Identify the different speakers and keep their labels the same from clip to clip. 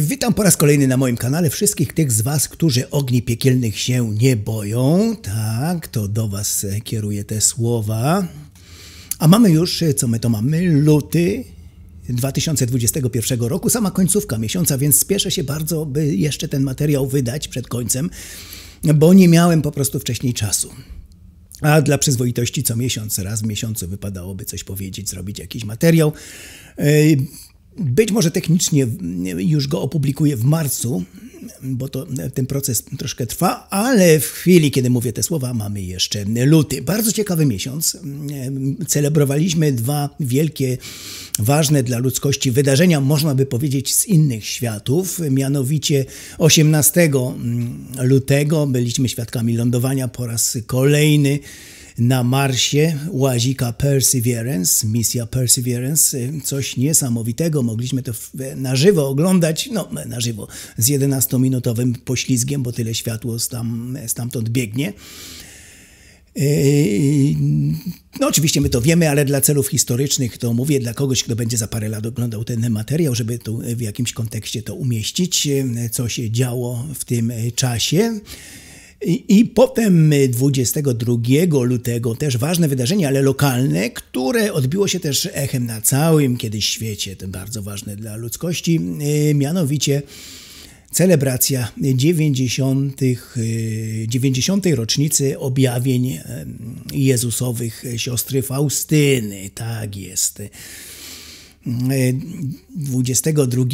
Speaker 1: Witam po raz kolejny na moim kanale wszystkich tych z Was, którzy ogni piekielnych się nie boją. Tak, to do Was kieruję te słowa. A mamy już, co my to mamy? Luty 2021 roku, sama końcówka miesiąca, więc spieszę się bardzo, by jeszcze ten materiał wydać przed końcem, bo nie miałem po prostu wcześniej czasu. A dla przyzwoitości co miesiąc, raz w miesiącu wypadałoby coś powiedzieć, zrobić jakiś materiał. Być może technicznie już go opublikuję w marcu, bo to ten proces troszkę trwa, ale w chwili, kiedy mówię te słowa, mamy jeszcze luty. Bardzo ciekawy miesiąc. Celebrowaliśmy dwa wielkie, ważne dla ludzkości wydarzenia, można by powiedzieć, z innych światów. Mianowicie 18 lutego byliśmy świadkami lądowania po raz kolejny na Marsie łazika Perseverance, misja Perseverance, coś niesamowitego. Mogliśmy to na żywo oglądać, no na żywo, z 11-minutowym poślizgiem, bo tyle światło tam, stamtąd biegnie. No oczywiście my to wiemy, ale dla celów historycznych to mówię dla kogoś, kto będzie za parę lat oglądał ten materiał, żeby tu w jakimś kontekście to umieścić, co się działo w tym czasie. I, I, potem 22 lutego też ważne wydarzenie, ale lokalne, które odbiło się też echem na całym kiedyś świecie, to bardzo ważne dla ludzkości, y, mianowicie celebracja 90. 90. Y, rocznicy objawień y, Jezusowych siostry Faustyny. Tak jest. 22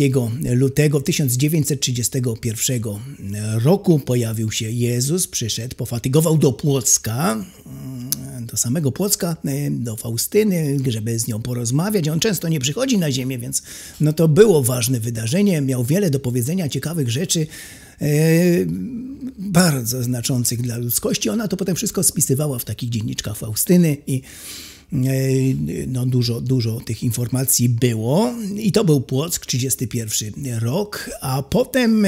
Speaker 1: lutego 1931 roku pojawił się Jezus, przyszedł, pofatygował do Płocka, do samego Płocka, do Faustyny, żeby z nią porozmawiać. On często nie przychodzi na ziemię, więc no to było ważne wydarzenie. Miał wiele do powiedzenia, ciekawych rzeczy. E, bardzo znaczących dla ludzkości. Ona to potem wszystko spisywała w takich dzienniczkach Faustyny i no dużo, dużo tych informacji było. I to był Płock, 31 rok, a potem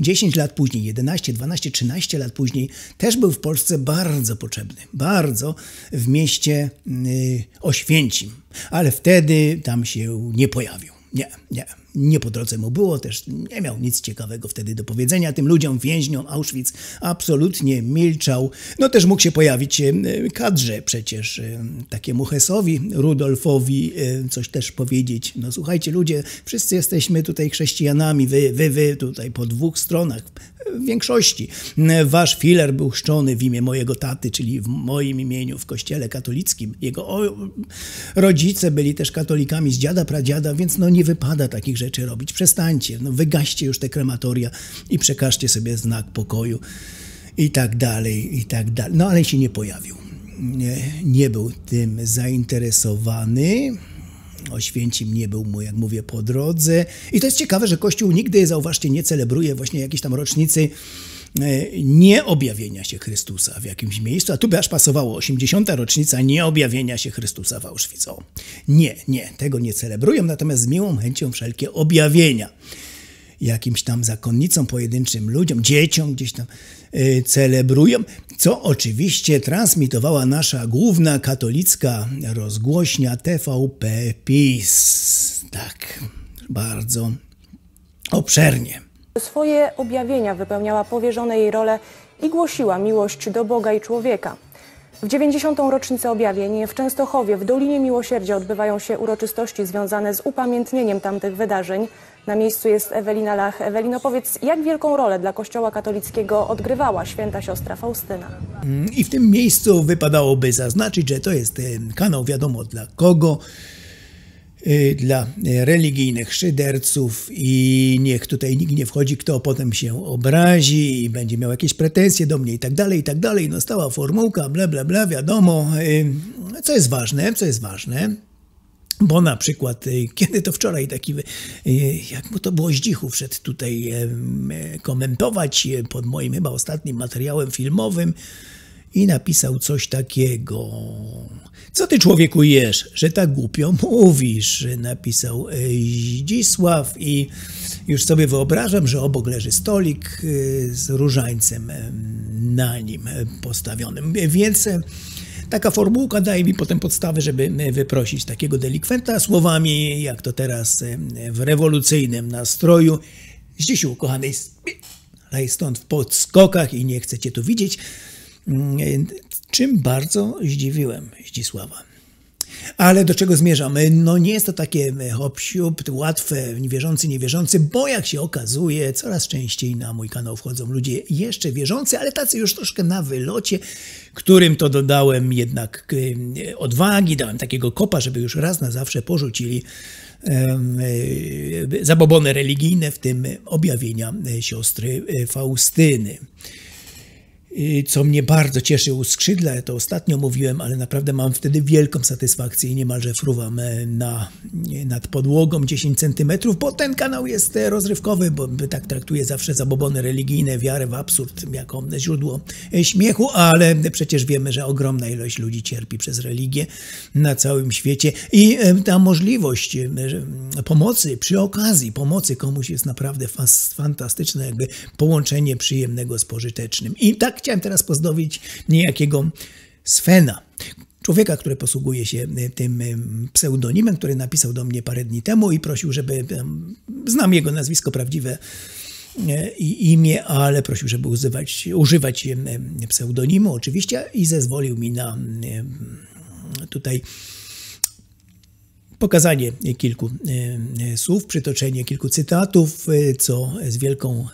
Speaker 1: 10 e, lat później, 11, 12, 13 lat później też był w Polsce bardzo potrzebny, bardzo w mieście e, Oświęcim, ale wtedy tam się nie pojawił. Nie, nie nie po drodze mu było, też nie miał nic ciekawego wtedy do powiedzenia tym ludziom, więźniom Auschwitz, absolutnie milczał. No też mógł się pojawić e, kadrze przecież, e, takiemu Hesowi, Rudolfowi e, coś też powiedzieć. No słuchajcie ludzie, wszyscy jesteśmy tutaj chrześcijanami, wy, wy, wy tutaj po dwóch stronach, w większości. Wasz filer był chrzczony w imię mojego taty, czyli w moim imieniu w kościele katolickim. Jego rodzice byli też katolikami z dziada, pradziada, więc no nie wypada takich rzeczy robić. Przestańcie, no wygaście już te krematoria i przekażcie sobie znak pokoju i tak dalej, i tak dalej. No ale się nie pojawił. Nie, nie był tym zainteresowany. Oświęcim nie był mu, jak mówię, po drodze. I to jest ciekawe, że Kościół nigdy, zauważcie, nie celebruje właśnie jakiejś tam rocznicy e, nieobjawienia się Chrystusa w jakimś miejscu, a tu by aż pasowało 80. rocznica nieobjawienia się Chrystusa w Auschwitz. Nie, nie, tego nie celebrują, natomiast z miłą chęcią wszelkie objawienia jakimś tam zakonnicom, pojedynczym ludziom, dzieciom gdzieś tam celebrują, co oczywiście transmitowała nasza główna katolicka rozgłośnia TVP PiS. Tak, bardzo obszernie.
Speaker 2: Swoje objawienia wypełniała powierzone jej role i głosiła miłość do Boga i człowieka. W 90. rocznicę objawień w Częstochowie w Dolinie Miłosierdzia odbywają się uroczystości związane z upamiętnieniem tamtych wydarzeń. Na miejscu jest Ewelina Lach. Ewelino, powiedz, jak wielką rolę dla Kościoła katolickiego odgrywała święta siostra Faustyna?
Speaker 1: Mm, I w tym miejscu wypadałoby zaznaczyć, że to jest kanał wiadomo dla kogo y, dla religijnych szyderców i niech tutaj nikt nie wchodzi, kto potem się obrazi i będzie miał jakieś pretensje do mnie i tak dalej, i tak dalej. No stała formułka, bla, bla, bla, wiadomo. Co jest ważne, co jest ważne, bo na przykład, y, kiedy to wczoraj taki, y, jak mu to było zdzichu, wszedł tutaj komentować pod moim chyba ostatnim materiałem filmowym i napisał coś takiego. Co ty człowieku jesz, że tak głupio mówisz? Napisał y, Zdzisław i już sobie wyobrażam, że obok leży stolik z różańcem na nim postawionym. Więc taka formułka daje mi potem podstawę, żeby wyprosić takiego delikwenta słowami, jak to teraz w rewolucyjnym nastroju. Zdzisiu, kochany, ale stąd w podskokach i nie chcecie tu widzieć, mm, czym bardzo zdziwiłem Zdzisława. Ale do czego zmierzam? No nie jest to takie hop łatwe, niewierzący, niewierzący, bo jak się okazuje, coraz częściej na mój kanał wchodzą ludzie jeszcze wierzący, ale tacy już troszkę na wylocie, którym to dodałem jednak e, odwagi, dałem takiego kopa, żeby już raz na zawsze porzucili e, zabobony religijne, w tym objawienia e, siostry Faustyny co mnie bardzo cieszy u skrzydla, to ostatnio mówiłem, ale naprawdę mam wtedy wielką satysfakcję i niemalże fruwam e, na, nad podłogą 10 centymetrów, bo ten kanał jest e, rozrywkowy, bo tak traktuje zawsze zabobony religijne, wiarę w absurd jako źródło e, śmiechu, ale przecież wiemy, że ogromna ilość ludzi cierpi przez religię na całym świecie i ta możliwość pomocy, przy okazji pomocy komuś jest naprawdę fantastyczne, jakby połączenie przyjemnego z pożytecznym. I tak chciałem teraz pozdrowić niejakiego Svena, człowieka, który posługuje się e, tym e, pseudonimem, który napisał do mnie parę dni temu i prosił, żeby e, znam jego nazwisko prawdziwe i imię, ale prosił, żeby używać, używać pseudonimu oczywiście i zezwolił mi na tutaj pokazanie kilku słów, przytoczenie kilku cytatów, co z wielką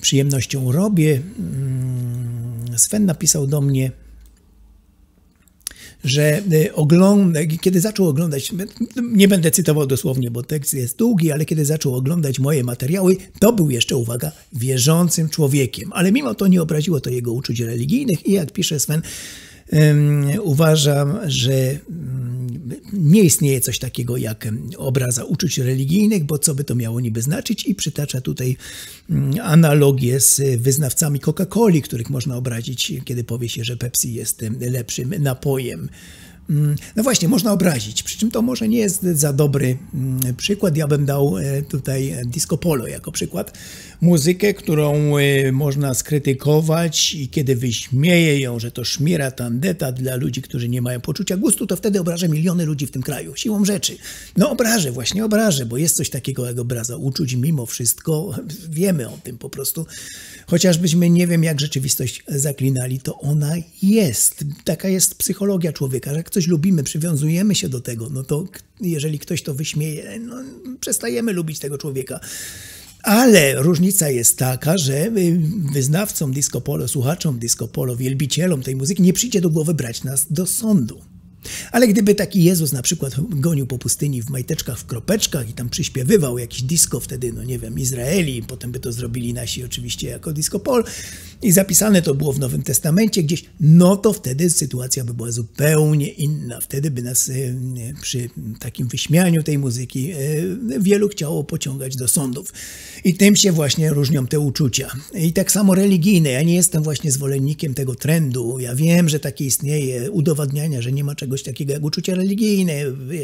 Speaker 1: przyjemnością robię. Mm, Sven napisał do mnie, że y, ogląda, kiedy zaczął oglądać, nie będę cytował dosłownie, bo tekst jest długi, ale kiedy zaczął oglądać moje materiały, to był jeszcze, uwaga, wierzącym człowiekiem. Ale mimo to nie obraziło to jego uczuć religijnych i jak pisze Sven, uważam, że mm, nie istnieje coś takiego jak obraza uczuć religijnych, bo co by to miało niby znaczyć i przytacza tutaj mm, analogię z wyznawcami Coca-Coli, których można obrazić, kiedy powie się, że Pepsi jest lepszym napojem. Mm, no właśnie, można obrazić, przy czym to może nie jest za dobry mm, przykład. Ja bym dał e, tutaj disco polo jako przykład. Muzykę, którą e, można skrytykować i kiedy wyśmieje ją, że to szmiera tandeta dla ludzi, którzy nie mają poczucia gustu, to wtedy obrażę miliony ludzi w tym kraju, siłą rzeczy. No obrażę, właśnie obrażę, bo jest coś takiego jak obraza uczuć mimo wszystko wiemy o tym po prostu. Chociażbyśmy nie wiem jak rzeczywistość zaklinali, to ona jest. Taka jest psychologia człowieka, że jak coś coś lubimy, przywiązujemy się do tego, no to jeżeli ktoś to wyśmieje, no, przestajemy lubić tego człowieka. Ale różnica jest taka, że wyznawcom disco polo, słuchaczom disco polo, wielbicielom tej muzyki nie przyjdzie do głowy brać nas do sądu. Ale gdyby taki Jezus na przykład gonił po pustyni w majteczkach, w kropeczkach i tam przyśpiewywał jakiś disco wtedy, no nie wiem, Izraeli, potem by to zrobili nasi oczywiście jako disco pol i zapisane to było w Nowym Testamencie gdzieś, no to wtedy sytuacja by była zupełnie inna. Wtedy by nas e, przy takim wyśmianiu tej muzyki e, wielu chciało pociągać do sądów. I tym się właśnie różnią te uczucia. I tak samo religijne. Ja nie jestem właśnie zwolennikiem tego trendu. Ja wiem, że takie istnieje, udowadniania, że nie ma czegoś takiego jak uczucie religijne.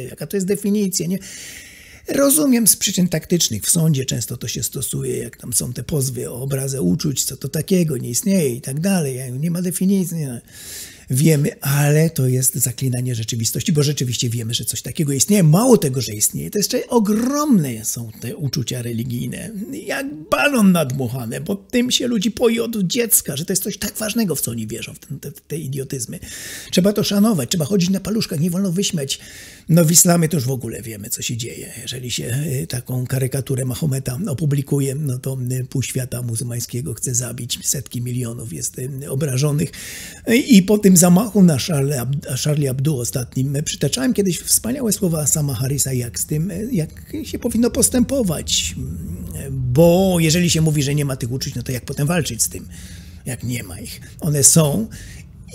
Speaker 1: Jaka to jest definicja, nie? Rozumiem z przyczyn taktycznych. W sądzie często to się stosuje, jak tam są te pozwy o obrazę uczuć, co to takiego, nie istnieje i tak dalej. Nie ma definicji. Nie wiemy, ale to jest zaklinanie rzeczywistości, bo rzeczywiście wiemy, że coś takiego istnieje. Mało tego, że istnieje, to jeszcze ogromne są te uczucia religijne, jak balon nadmuchane, bo tym się ludzi poi od dziecka, że to jest coś tak ważnego, w co oni wierzą, w te, te idiotyzmy. Trzeba to szanować, trzeba chodzić na paluszkach, nie wolno wyśmiać. No w islamie to już w ogóle wiemy, co się dzieje. Jeżeli się y, taką karykaturę Mahometa opublikuje, no to y, pół świata muzułmańskiego chce zabić, setki milionów jest y, obrażonych i po tym zamachu na Charlie, Abdu ostatnim przytaczałem kiedyś wspaniałe słowa sama Harrisa, jak z tym, jak się powinno postępować. Bo jeżeli się mówi, że nie ma tych uczuć, no to jak potem walczyć z tym? Jak nie ma ich? One są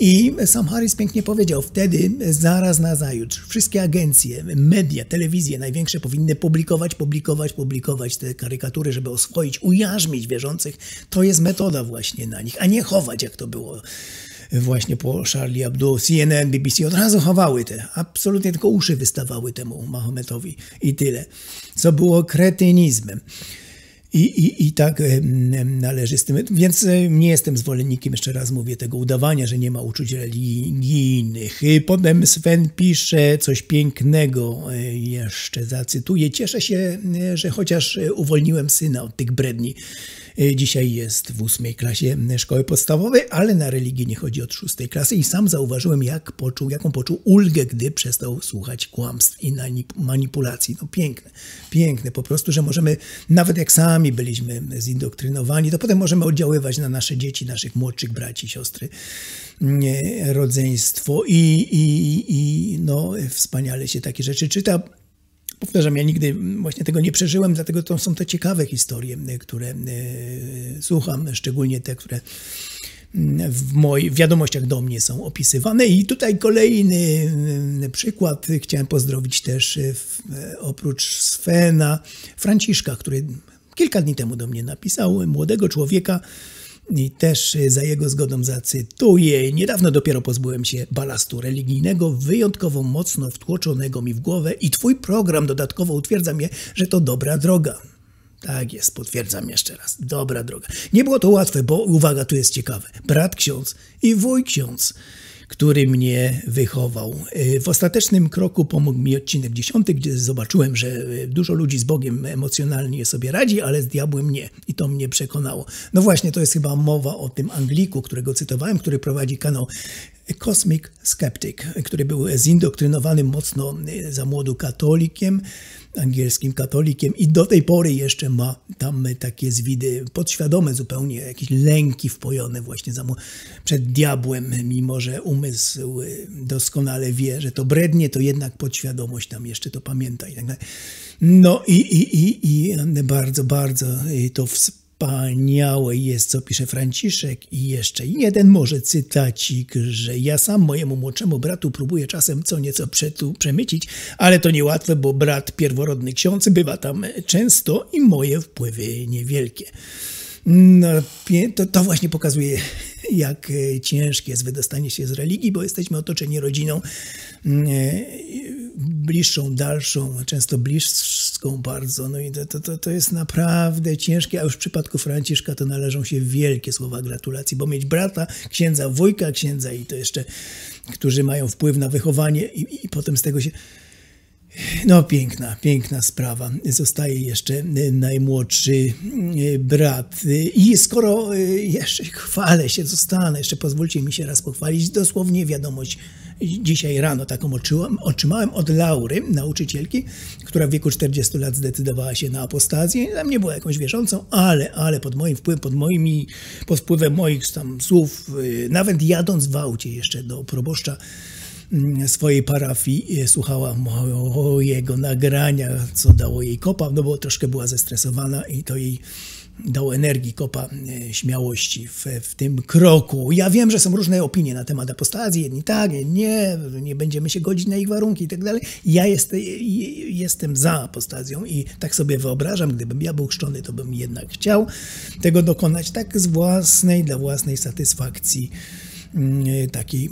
Speaker 1: i sam Harris pięknie powiedział, wtedy zaraz na zajutrz wszystkie agencje, media, telewizje największe powinny publikować, publikować, publikować te karykatury, żeby oswoić, ujarzmić wierzących. To jest metoda właśnie na nich, a nie chować, jak to było właśnie po Charlie Hebdo, CNN, BBC od razu chowały te, absolutnie tylko uszy wystawały temu Mahometowi i tyle, co było kretynizmem. I, i, I tak należy z tym. Więc nie jestem zwolennikiem, jeszcze raz mówię, tego udawania, że nie ma uczuć religijnych. Potem Sven pisze coś pięknego, jeszcze zacytuję. Cieszę się, że chociaż uwolniłem syna od tych bredni, dzisiaj jest w ósmej klasie szkoły podstawowej, ale na religię nie chodzi od szóstej klasy i sam zauważyłem, jak poczuł, jaką poczuł ulgę, gdy przestał słuchać kłamstw i manipulacji. No piękne, piękne po prostu, że możemy, nawet jak sami byliśmy zindoktrynowani, to potem możemy oddziaływać na nasze dzieci, naszych młodszych braci, siostry, rodzeństwo i, i, i no, wspaniale się takie rzeczy czyta. Powtarzam, ja nigdy właśnie tego nie przeżyłem, dlatego to są te ciekawe historie, które e, słucham, szczególnie te, które w moich wiadomościach do mnie są opisywane. I tutaj kolejny e, przykład. Chciałem pozdrowić też e, oprócz Svena Franciszka, który kilka dni temu do mnie napisał, młodego człowieka, i też za jego zgodą zacytuję. Niedawno dopiero pozbyłem się balastu religijnego, wyjątkowo mocno wtłoczonego mi w głowę i twój program dodatkowo utwierdza mnie, że to dobra droga. Tak jest, potwierdzam jeszcze raz. Dobra droga. Nie było to łatwe, bo uwaga, tu jest ciekawe. Brat ksiądz i wuj ksiądz który mnie wychował. Y, w ostatecznym kroku pomógł mi odcinek dziesiąty, gdzie zobaczyłem, że y, dużo ludzi z Bogiem emocjonalnie sobie radzi, ale z diabłem nie. I to mnie przekonało. No właśnie, to jest chyba mowa o tym Angliku, którego cytowałem, który prowadzi kanał Cosmic Skeptic, który był zindoktrynowany mocno y, za młodu katolikiem, angielskim katolikiem i do tej pory jeszcze ma tam takie zwidy podświadome zupełnie, jakieś lęki wpojone właśnie za, przed diabłem, mimo że umysł y, doskonale wie, że to brednie, to jednak podświadomość tam jeszcze to pamięta i tak dalej. No i, i, i, i bardzo, bardzo to wspomina Wspaniałe jest, co pisze Franciszek i jeszcze jeden może cytacik, że ja sam mojemu młodszemu bratu próbuję czasem co nieco przetu, przemycić, ale to niełatwe, bo brat pierworodny ksiądz bywa tam często i moje wpływy niewielkie. No, to, to właśnie pokazuje, jak ciężkie jest wydostanie się z religii, bo jesteśmy otoczeni rodziną mm, bliższą, dalszą, często bliską bardzo. No i to, to, to jest naprawdę ciężkie, a już w przypadku Franciszka to należą się wielkie słowa gratulacji, bo mieć brata, księdza, wujka księdza i to jeszcze, którzy mają wpływ na wychowanie i, i potem z tego się... No, piękna, piękna sprawa. Zostaje jeszcze najmłodszy brat. I skoro jeszcze chwalę się, zostanę, jeszcze pozwólcie mi się raz pochwalić, dosłownie wiadomość dzisiaj rano taką otrzymałem, otrzymałem od Laury, nauczycielki, która w wieku 40 lat zdecydowała się na apostazję. Tam nie była jakąś wierzącą, ale, ale pod moim wpływem, pod moimi, pod wpływem moich tam słów, y, nawet jadąc w aucie jeszcze do proboszcza, swojej parafii y, słuchała mojego nagrania, co dało jej kopa, no bo troszkę była zestresowana i to jej dał energii, kopa e, śmiałości w, w tym kroku. Ja wiem, że są różne opinie na temat apostazji, jedni tak, jedni nie, nie będziemy się godzić na ich warunki i tak dalej. Ja jest, jestem za apostazją i tak sobie wyobrażam, gdybym ja był chrzczony, to bym jednak chciał tego dokonać tak z własnej, dla własnej satysfakcji, takiej,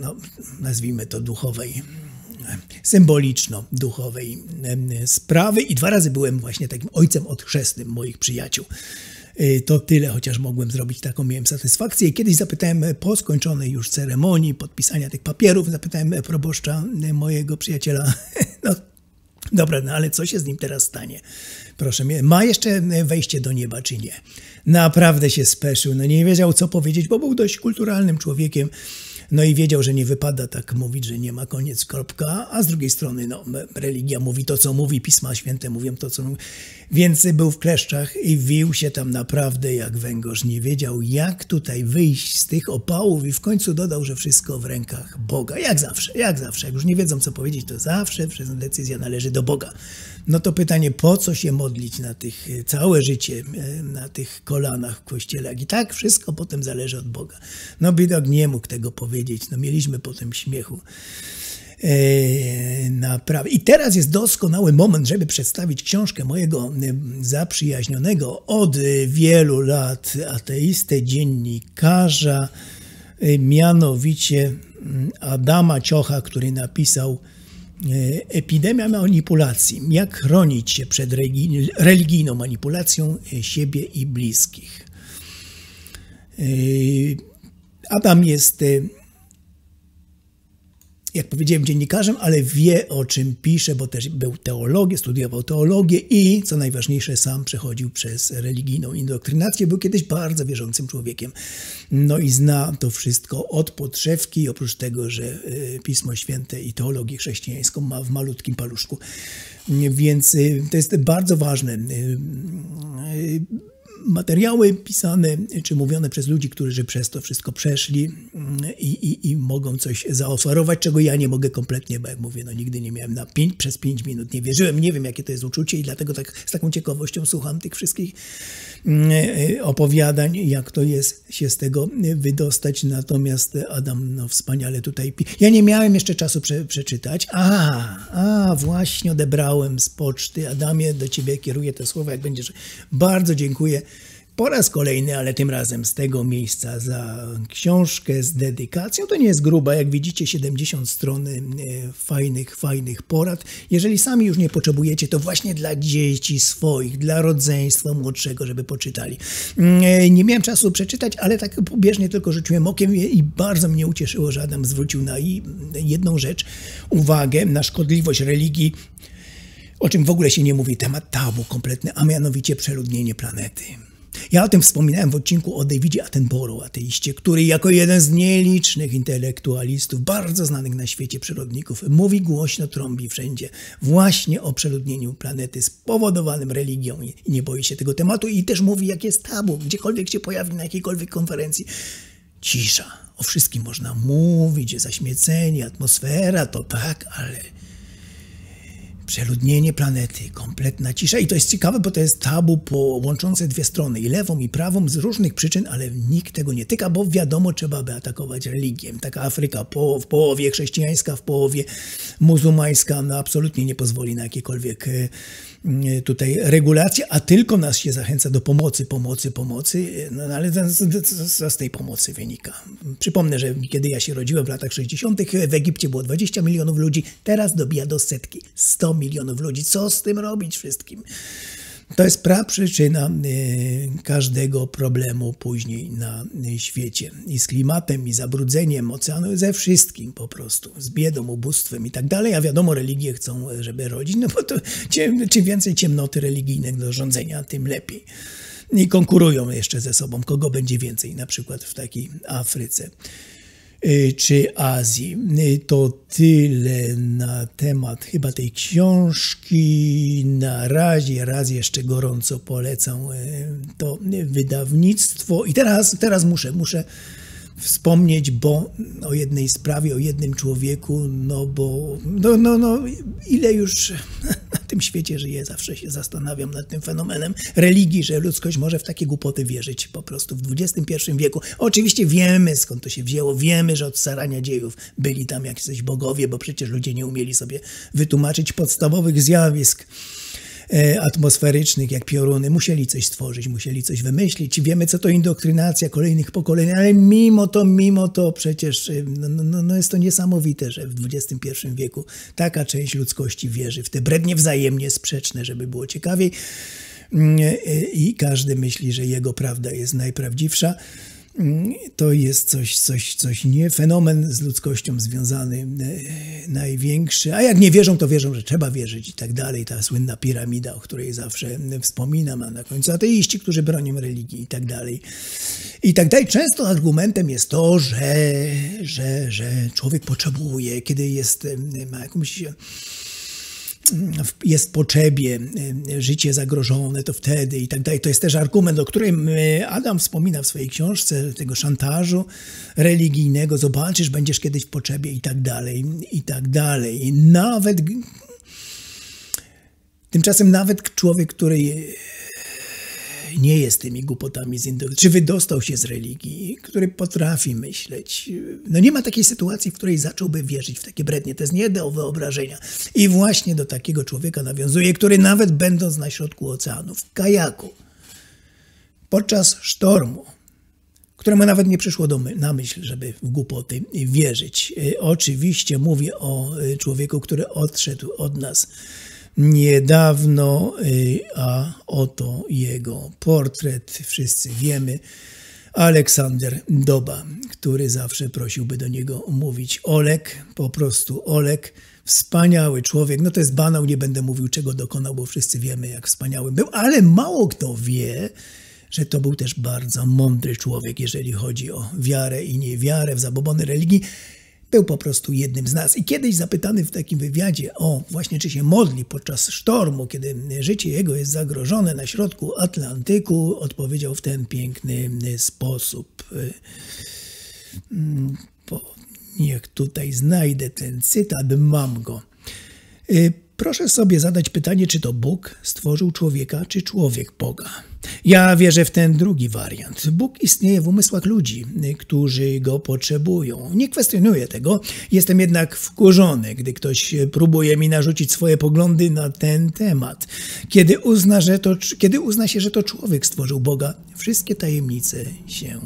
Speaker 1: no, nazwijmy to duchowej symboliczno-duchowej sprawy i dwa razy byłem właśnie takim ojcem odchrzestnym moich przyjaciół. Y, to tyle, chociaż mogłem zrobić taką, miałem satysfakcję. I kiedyś zapytałem po skończonej już ceremonii podpisania tych papierów, zapytałem proboszcza y, mojego przyjaciela, no dobra, no ale co się z nim teraz stanie? Proszę mnie, ma jeszcze wejście do nieba, czy nie? Naprawdę się speszył, no nie wiedział co powiedzieć, bo był dość kulturalnym człowiekiem. No i wiedział, że nie wypada tak mówić, że nie ma koniec, kropka, a z drugiej strony no, religia mówi to, co mówi, Pisma Święte mówią to, co mówi. Więc był w kleszczach i wił się tam naprawdę jak węgorz. Nie wiedział, jak tutaj wyjść z tych opałów i w końcu dodał, że wszystko w rękach Boga. Jak zawsze, jak zawsze. Jak już nie wiedzą, co powiedzieć, to zawsze decyzja należy do Boga. No to pytanie, po co się modlić na tych, całe życie, e, na tych kolanach w kościele, i tak wszystko potem zależy od Boga. No Bidok nie mógł tego powiedzieć, no mieliśmy potem śmiechu. E, Naprawdę. I teraz jest doskonały moment, żeby przedstawić książkę mojego e, zaprzyjaźnionego od wielu lat ateistę, dziennikarza, mianowicie mm, Adama Ciocha, który napisał epidemia manipulacji. Jak chronić się przed religijną manipulacją siebie i bliskich? Adam jest jak powiedziałem, dziennikarzem, ale wie o czym pisze, bo też był teologię, studiował teologię i, co najważniejsze, sam przechodził przez religijną indoktrynację. Był kiedyś bardzo wierzącym człowiekiem. No i zna to wszystko od podszewki, oprócz tego, że e, Pismo Święte i teologię chrześcijańską ma w malutkim paluszku. Więc e, to jest bardzo ważne e, materiały pisane czy mówione przez ludzi, którzy przez to wszystko przeszli mm, i, i, i, mogą coś zaoferować, czego ja nie mogę kompletnie, bo jak mówię, no nigdy nie miałem na pięć, przez pięć minut, nie wierzyłem, nie wiem jakie to jest uczucie i dlatego tak z taką ciekawością słucham tych wszystkich opowiadań, jak to jest się z tego wydostać. Natomiast Adam no, wspaniale tutaj. Ja nie miałem jeszcze czasu prze, przeczytać. A, a, właśnie odebrałem z poczty. Adamie, do ciebie kieruję te słowa, jak będziesz. Bardzo dziękuję po raz kolejny, ale tym razem z tego miejsca za książkę z dedykacją. To nie jest gruba, jak widzicie, 70 stron e, fajnych, fajnych porad. Jeżeli sami już nie potrzebujecie, to właśnie dla dzieci swoich, dla rodzeństwa młodszego, żeby poczytali. Mm, e, nie miałem czasu przeczytać, ale tak pobieżnie tylko rzuciłem okiem i bardzo mnie ucieszyło, że Adam zwrócił na jedną rzecz uwagę, na szkodliwość religii o czym w ogóle się nie mówi, temat tabu kompletny, a mianowicie przeludnienie planety. Ja o tym wspominałem w odcinku o Davidzie Attenborough, ateiście, który jako jeden z nielicznych intelektualistów, bardzo znanych na świecie przyrodników, mówi głośno, trąbi wszędzie właśnie o przeludnieniu planety spowodowanym religią i nie boi się tego tematu i też mówi, jak jest tabu, gdziekolwiek się pojawi na jakiejkolwiek konferencji. Cisza. O wszystkim można mówić, zaśmiecenie, atmosfera, to tak, ale przeludnienie planety, kompletna cisza. I to jest ciekawe, bo to jest tabu połączące dwie strony, i lewą, i prawą, z różnych przyczyn, ale nikt tego nie tyka, bo wiadomo, trzeba by atakować religię. Taka Afryka po, w połowie chrześcijańska, w połowie muzułmańska, no absolutnie nie pozwoli na jakiekolwiek e, tutaj regulacje, a tylko nas się zachęca do pomocy, pomocy, pomocy, no, no ale co z tej pomocy wynika? Przypomnę, że kiedy ja się rodziłem w latach 60. w Egipcie było 20 milionów ludzi, teraz dobija do setki, 100 milionów ludzi. Co z tym robić wszystkim? To jest praprzyczyna y, każdego problemu później na świecie. I z klimatem, i zabrudzeniem oceanu, ze wszystkim po prostu. Z biedą, ubóstwem i tak dalej. A wiadomo, religie chcą, żeby rodzić, no bo to czym więcej ciemnoty religijnej do rządzenia, tym lepiej. I konkurują jeszcze ze sobą, kogo będzie więcej, na przykład w takiej Afryce. Y, czy Azji. Y, to tyle na temat chyba tej książki. Na razie, raz jeszcze gorąco polecam y, to wydawnictwo. I teraz, teraz muszę, muszę wspomnieć, bo o jednej sprawie, o jednym człowieku, no bo no, no, no, ile już na tym świecie żyje, zawsze się zastanawiam nad tym fenomenem religii, że ludzkość może w takie głupoty wierzyć po prostu w XXI wieku. Oczywiście wiemy skąd to się wzięło, wiemy, że od zarania dziejów byli tam jakieś bogowie, bo przecież ludzie nie umieli sobie wytłumaczyć podstawowych zjawisk. E, atmosferycznych, jak pioruny, musieli coś stworzyć, musieli coś wymyślić. Wiemy, co to indoktrynacja kolejnych pokoleń, ale mimo to, mimo to przecież e, no, no, no, no jest to niesamowite, że w XXI wieku taka część ludzkości wierzy w te brednie wzajemnie sprzeczne, żeby było ciekawiej mm, e, i każdy myśli, że jego prawda jest najprawdziwsza. To jest coś, coś, coś nie, fenomen z ludzkością związany e, największy. A jak nie wierzą, to wierzą, że trzeba wierzyć i tak dalej. Ta słynna piramida, o której zawsze wspominam, a na końcu ateiści, którzy bronią religii i tak dalej. I tak dalej. Często argumentem jest to, że, że, że człowiek potrzebuje, kiedy jest, ma jakąś jest potrzebie, y, życie zagrożone, to wtedy i tak dalej. To jest też argument, o którym y, Adam wspomina w swojej książce, tego szantażu religijnego. Zobaczysz, będziesz kiedyś w potrzebie i tak dalej, i tak dalej. Nawet Tymczasem nawet człowiek, który nie jest tymi głupotami z Indokrynacji, czy wydostał się z religii, który potrafi myśleć. No nie ma takiej sytuacji, w której zacząłby wierzyć w takie brednie. To jest nie do wyobrażenia. I właśnie do takiego człowieka nawiązuje, który nawet będąc na środku oceanu, w kajaku, podczas sztormu, któremu nawet nie przyszło do my, na myśl, żeby w głupoty wierzyć. Oczywiście mówię o człowieku, który odszedł od nas niedawno, a oto jego portret. Wszyscy wiemy. Aleksander Doba, który zawsze prosiłby do niego mówić Olek, po prostu Olek, wspaniały człowiek. No to jest banał, nie będę mówił czego dokonał, bo wszyscy wiemy jak wspaniały był, ale mało kto wie, że to był też bardzo mądry człowiek, jeżeli chodzi o wiarę i niewiarę w zabobony religii. Był po prostu jednym z nas. I kiedyś zapytany w takim wywiadzie o właśnie czy się modli podczas sztormu, kiedy życie jego jest zagrożone na środku Atlantyku, odpowiedział w ten piękny sposób. Bo niech tutaj znajdę ten cytat, mam go. Proszę sobie zadać pytanie, czy to Bóg stworzył człowieka, czy człowiek Boga. Ja wierzę w ten drugi wariant. Bóg istnieje w umysłach ludzi, którzy go potrzebują. Nie kwestionuję tego, jestem jednak wkurzony, gdy ktoś próbuje mi narzucić swoje poglądy na ten temat. Kiedy uzna, że to, kiedy uzna się, że to człowiek stworzył Boga, wszystkie tajemnice się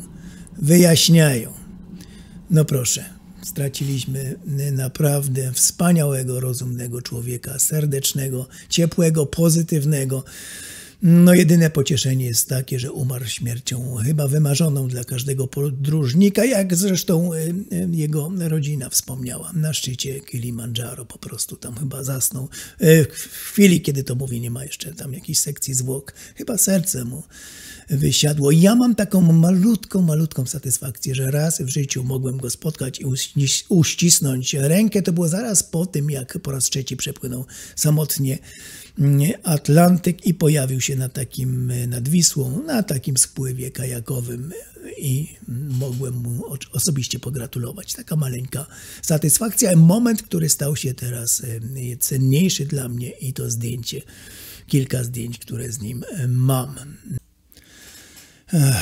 Speaker 1: wyjaśniają. No proszę. Straciliśmy naprawdę wspaniałego, rozumnego człowieka, serdecznego, ciepłego, pozytywnego. No jedyne pocieszenie jest takie, że umarł śmiercią chyba wymarzoną dla każdego podróżnika, jak zresztą e, e, jego rodzina wspomniała. Na szczycie Kilimandżaro po prostu tam chyba zasnął. E, w chwili, kiedy to mówi, nie ma jeszcze tam jakiejś sekcji zwłok. Chyba serce mu wysiadło. Ja mam taką malutką, malutką satysfakcję, że raz w życiu mogłem go spotkać i uścisnąć rękę. To było zaraz po tym, jak po raz trzeci przepłynął samotnie Atlantyk i pojawił się na takim, nad Wisłą, na takim spływie kajakowym i mogłem mu osobiście pogratulować. Taka maleńka satysfakcja, moment, który stał się teraz e, cenniejszy dla mnie i to zdjęcie, kilka zdjęć, które z nim mam.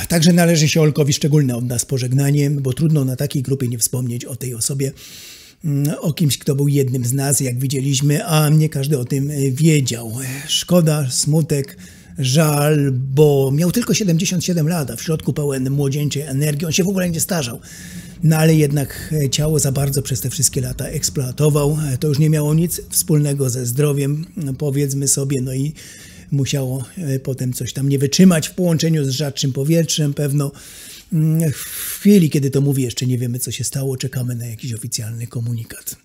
Speaker 1: Także należy się Olkowi szczególne od nas pożegnanie, bo trudno na takiej grupie nie wspomnieć o tej osobie, o kimś, kto był jednym z nas, jak widzieliśmy, a nie każdy o tym wiedział. Szkoda, smutek, żal, bo miał tylko 77 lat, a w środku pełen młodzieńczej energii. On się w ogóle nie starzał. No ale jednak ciało za bardzo przez te wszystkie lata eksploatował. To już nie miało nic wspólnego ze zdrowiem, powiedzmy sobie, no i musiało e, potem coś tam nie wytrzymać w połączeniu z rzadszym powietrzem. Pewno w chwili, kiedy to mówię, jeszcze nie wiemy, co się stało, czekamy na jakiś oficjalny komunikat.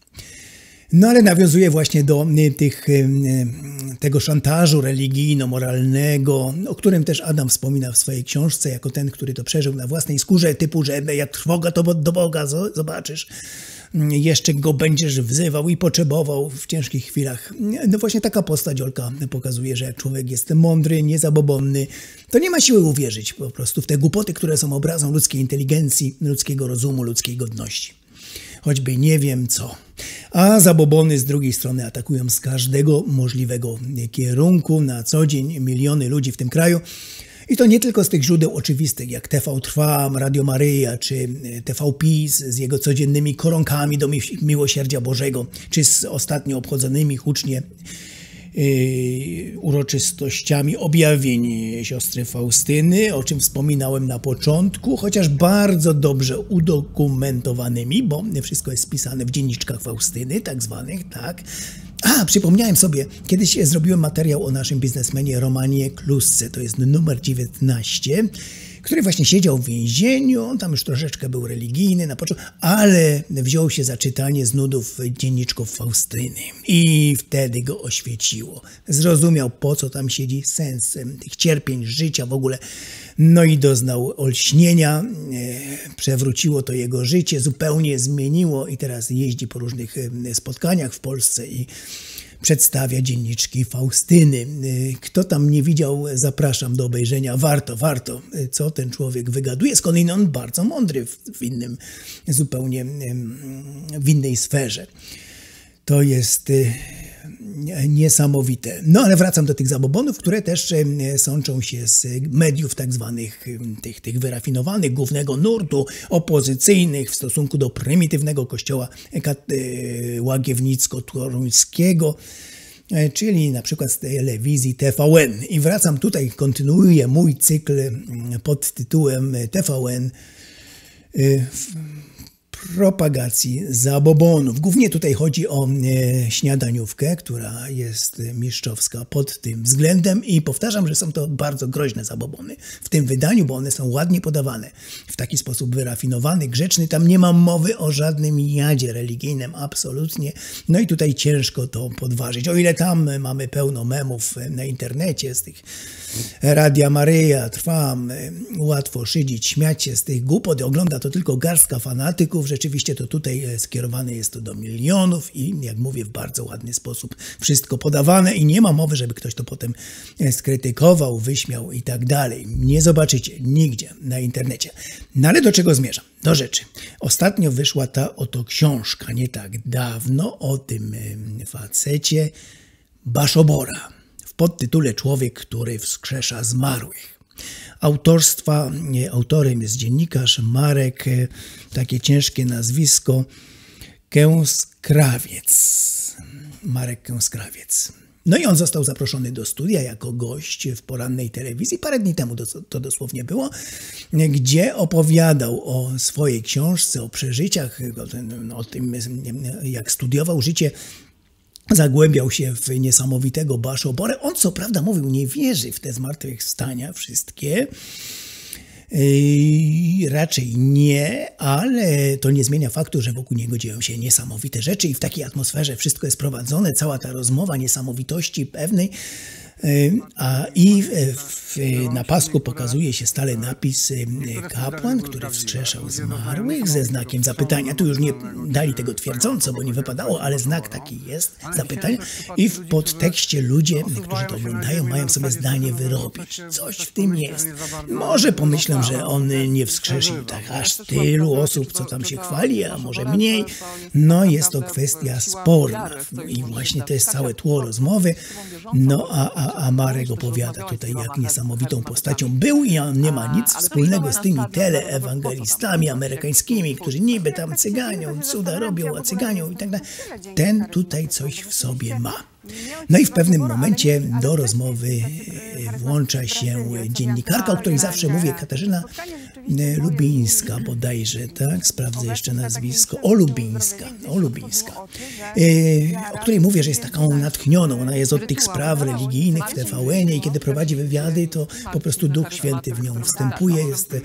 Speaker 1: No ale nawiązuje właśnie do e, tych, e, tego szantażu religijno-moralnego, o którym też Adam wspomina w swojej książce, jako ten, który to przeżył na własnej skórze, typu, że jak trwoga to do Boga, zobaczysz jeszcze go będziesz wzywał i potrzebował w ciężkich chwilach. No właśnie taka postać Olka pokazuje, że jak człowiek jest mądry, niezabobonny, to nie ma siły uwierzyć po prostu w te głupoty, które są obrazą ludzkiej inteligencji, ludzkiego rozumu, ludzkiej godności. Choćby nie wiem co. A zabobony z drugiej strony atakują z każdego możliwego kierunku na co dzień miliony ludzi w tym kraju. I to nie tylko z tych źródeł oczywistych, jak TV Trwam, Radio Maryja, czy e, TV PiS z jego codziennymi koronkami do miłosierdzia Bożego, czy z ostatnio obchodzonymi hucznie uroczystościami objawień siostry Faustyny, o czym wspominałem na początku, chociaż bardzo dobrze udokumentowanymi, bo wszystko jest spisane w dzienniczkach Faustyny, tak zwanych, tak. A, przypomniałem sobie, kiedyś zrobiłem materiał o naszym biznesmenie Romanie Klusce, to jest numer 19 który właśnie siedział w więzieniu, on tam już troszeczkę był religijny na początku, ale wziął się za czytanie z nudów dzienniczków Faustyny i wtedy go oświeciło. Zrozumiał, po co tam siedzi, sens tych cierpień, życia w ogóle. No i doznał olśnienia, e, przewróciło to jego życie, zupełnie zmieniło i teraz jeździ po różnych spotkaniach w Polsce i przedstawia dzienniczki Faustyny. Y, kto tam nie widział, zapraszam do obejrzenia. Warto, warto, y, co ten człowiek wygaduje. Skąd on bardzo mądry w innym, zupełnie w innej sferze. To jest y, niesamowite. No ale wracam do tych zabobonów, które też sączą się z mediów tak zwanych tych, tych wyrafinowanych, głównego nurtu, opozycyjnych w stosunku do prymitywnego kościoła e, łagiewnicko-toruńskiego e, czyli na przykład z telewizji TVN. I wracam tutaj, kontynuuję mój cykl pod tytułem TVN y, propagacji zabobonów. Głównie tutaj chodzi o e, śniadaniówkę, która jest mistrzowska pod tym względem i powtarzam, że są to bardzo groźne zabobony w tym wydaniu, bo one są ładnie podawane w taki sposób wyrafinowany, grzeczny. Tam nie ma mowy o żadnym jadzie religijnym, absolutnie. No i tutaj ciężko to podważyć. O ile tam mamy pełno memów na internecie z tych Radia Maryja, trwam, łatwo szydzić, śmiać się z tych głupot. Ogląda to tylko garstka fanatyków, Rzeczywiście to tutaj e, skierowane jest to do milionów i jak mówię w bardzo ładny sposób wszystko podawane i nie ma mowy, żeby ktoś to potem e, skrytykował, wyśmiał i tak dalej. Nie zobaczycie nigdzie na internecie. No ale do czego zmierzam? Do rzeczy. Ostatnio wyszła ta oto książka, nie tak dawno, o tym facecie Baszobora w podtytule Człowiek, który wskrzesza zmarłych autorstwa. Autorem jest dziennikarz Marek, e, takie ciężkie nazwisko, Kęskrawiec. Marek Kęskrawiec. No i on został zaproszony do studia jako gość w porannej telewizji. Parę dni temu to dosłownie było, gdzie opowiadał o swojej książce, o przeżyciach, o, o tym, jak studiował życie zagłębiał się w niesamowitego Baszoborę. On co prawda mówił, nie wierzy w te zmartwychwstania wszystkie, Yy, raczej nie, ale to nie zmienia faktu, że wokół niego dzieją się niesamowite rzeczy i w takiej atmosferze wszystko jest prowadzone, cała ta rozmowa niesamowitości pewnej a I w, na pasku pokazuje się stale napis kapłan, który wskrzeszał zmarłych ze znakiem zapytania. Tu już nie dali tego twierdząco, bo nie wypadało, ale znak taki jest, zapytania. I w podtekście ludzie, którzy to oglądają, mają sobie zdanie wyrobić. Coś w tym jest. Może pomyślę, że on nie wskrzeszył tak aż tylu osób, co tam się chwali, a może mniej. No jest to kwestia sporna. I właśnie to jest całe tło rozmowy. No a, a a, Marek opowiada tutaj, jak niesamowitą postacią był i on nie ma nic wspólnego z tymi teleewangelistami amerykańskimi, którzy niby tam cyganią, cuda robią, a cyganią i tak dalej. Ten tutaj coś w sobie ma. No i w pewnym momencie do rozmowy e, włącza się dziennikarka, o której zawsze mówię, Katarzyna e, Lubińska bodajże, tak? Sprawdzę jeszcze nazwisko. Olubińska, Olubińska, e, o której mówię, że jest taką natchnioną. Ona jest od tych spraw religijnych w TVN i kiedy prowadzi wywiady, to po prostu Duch Święty w nią wstępuje, jest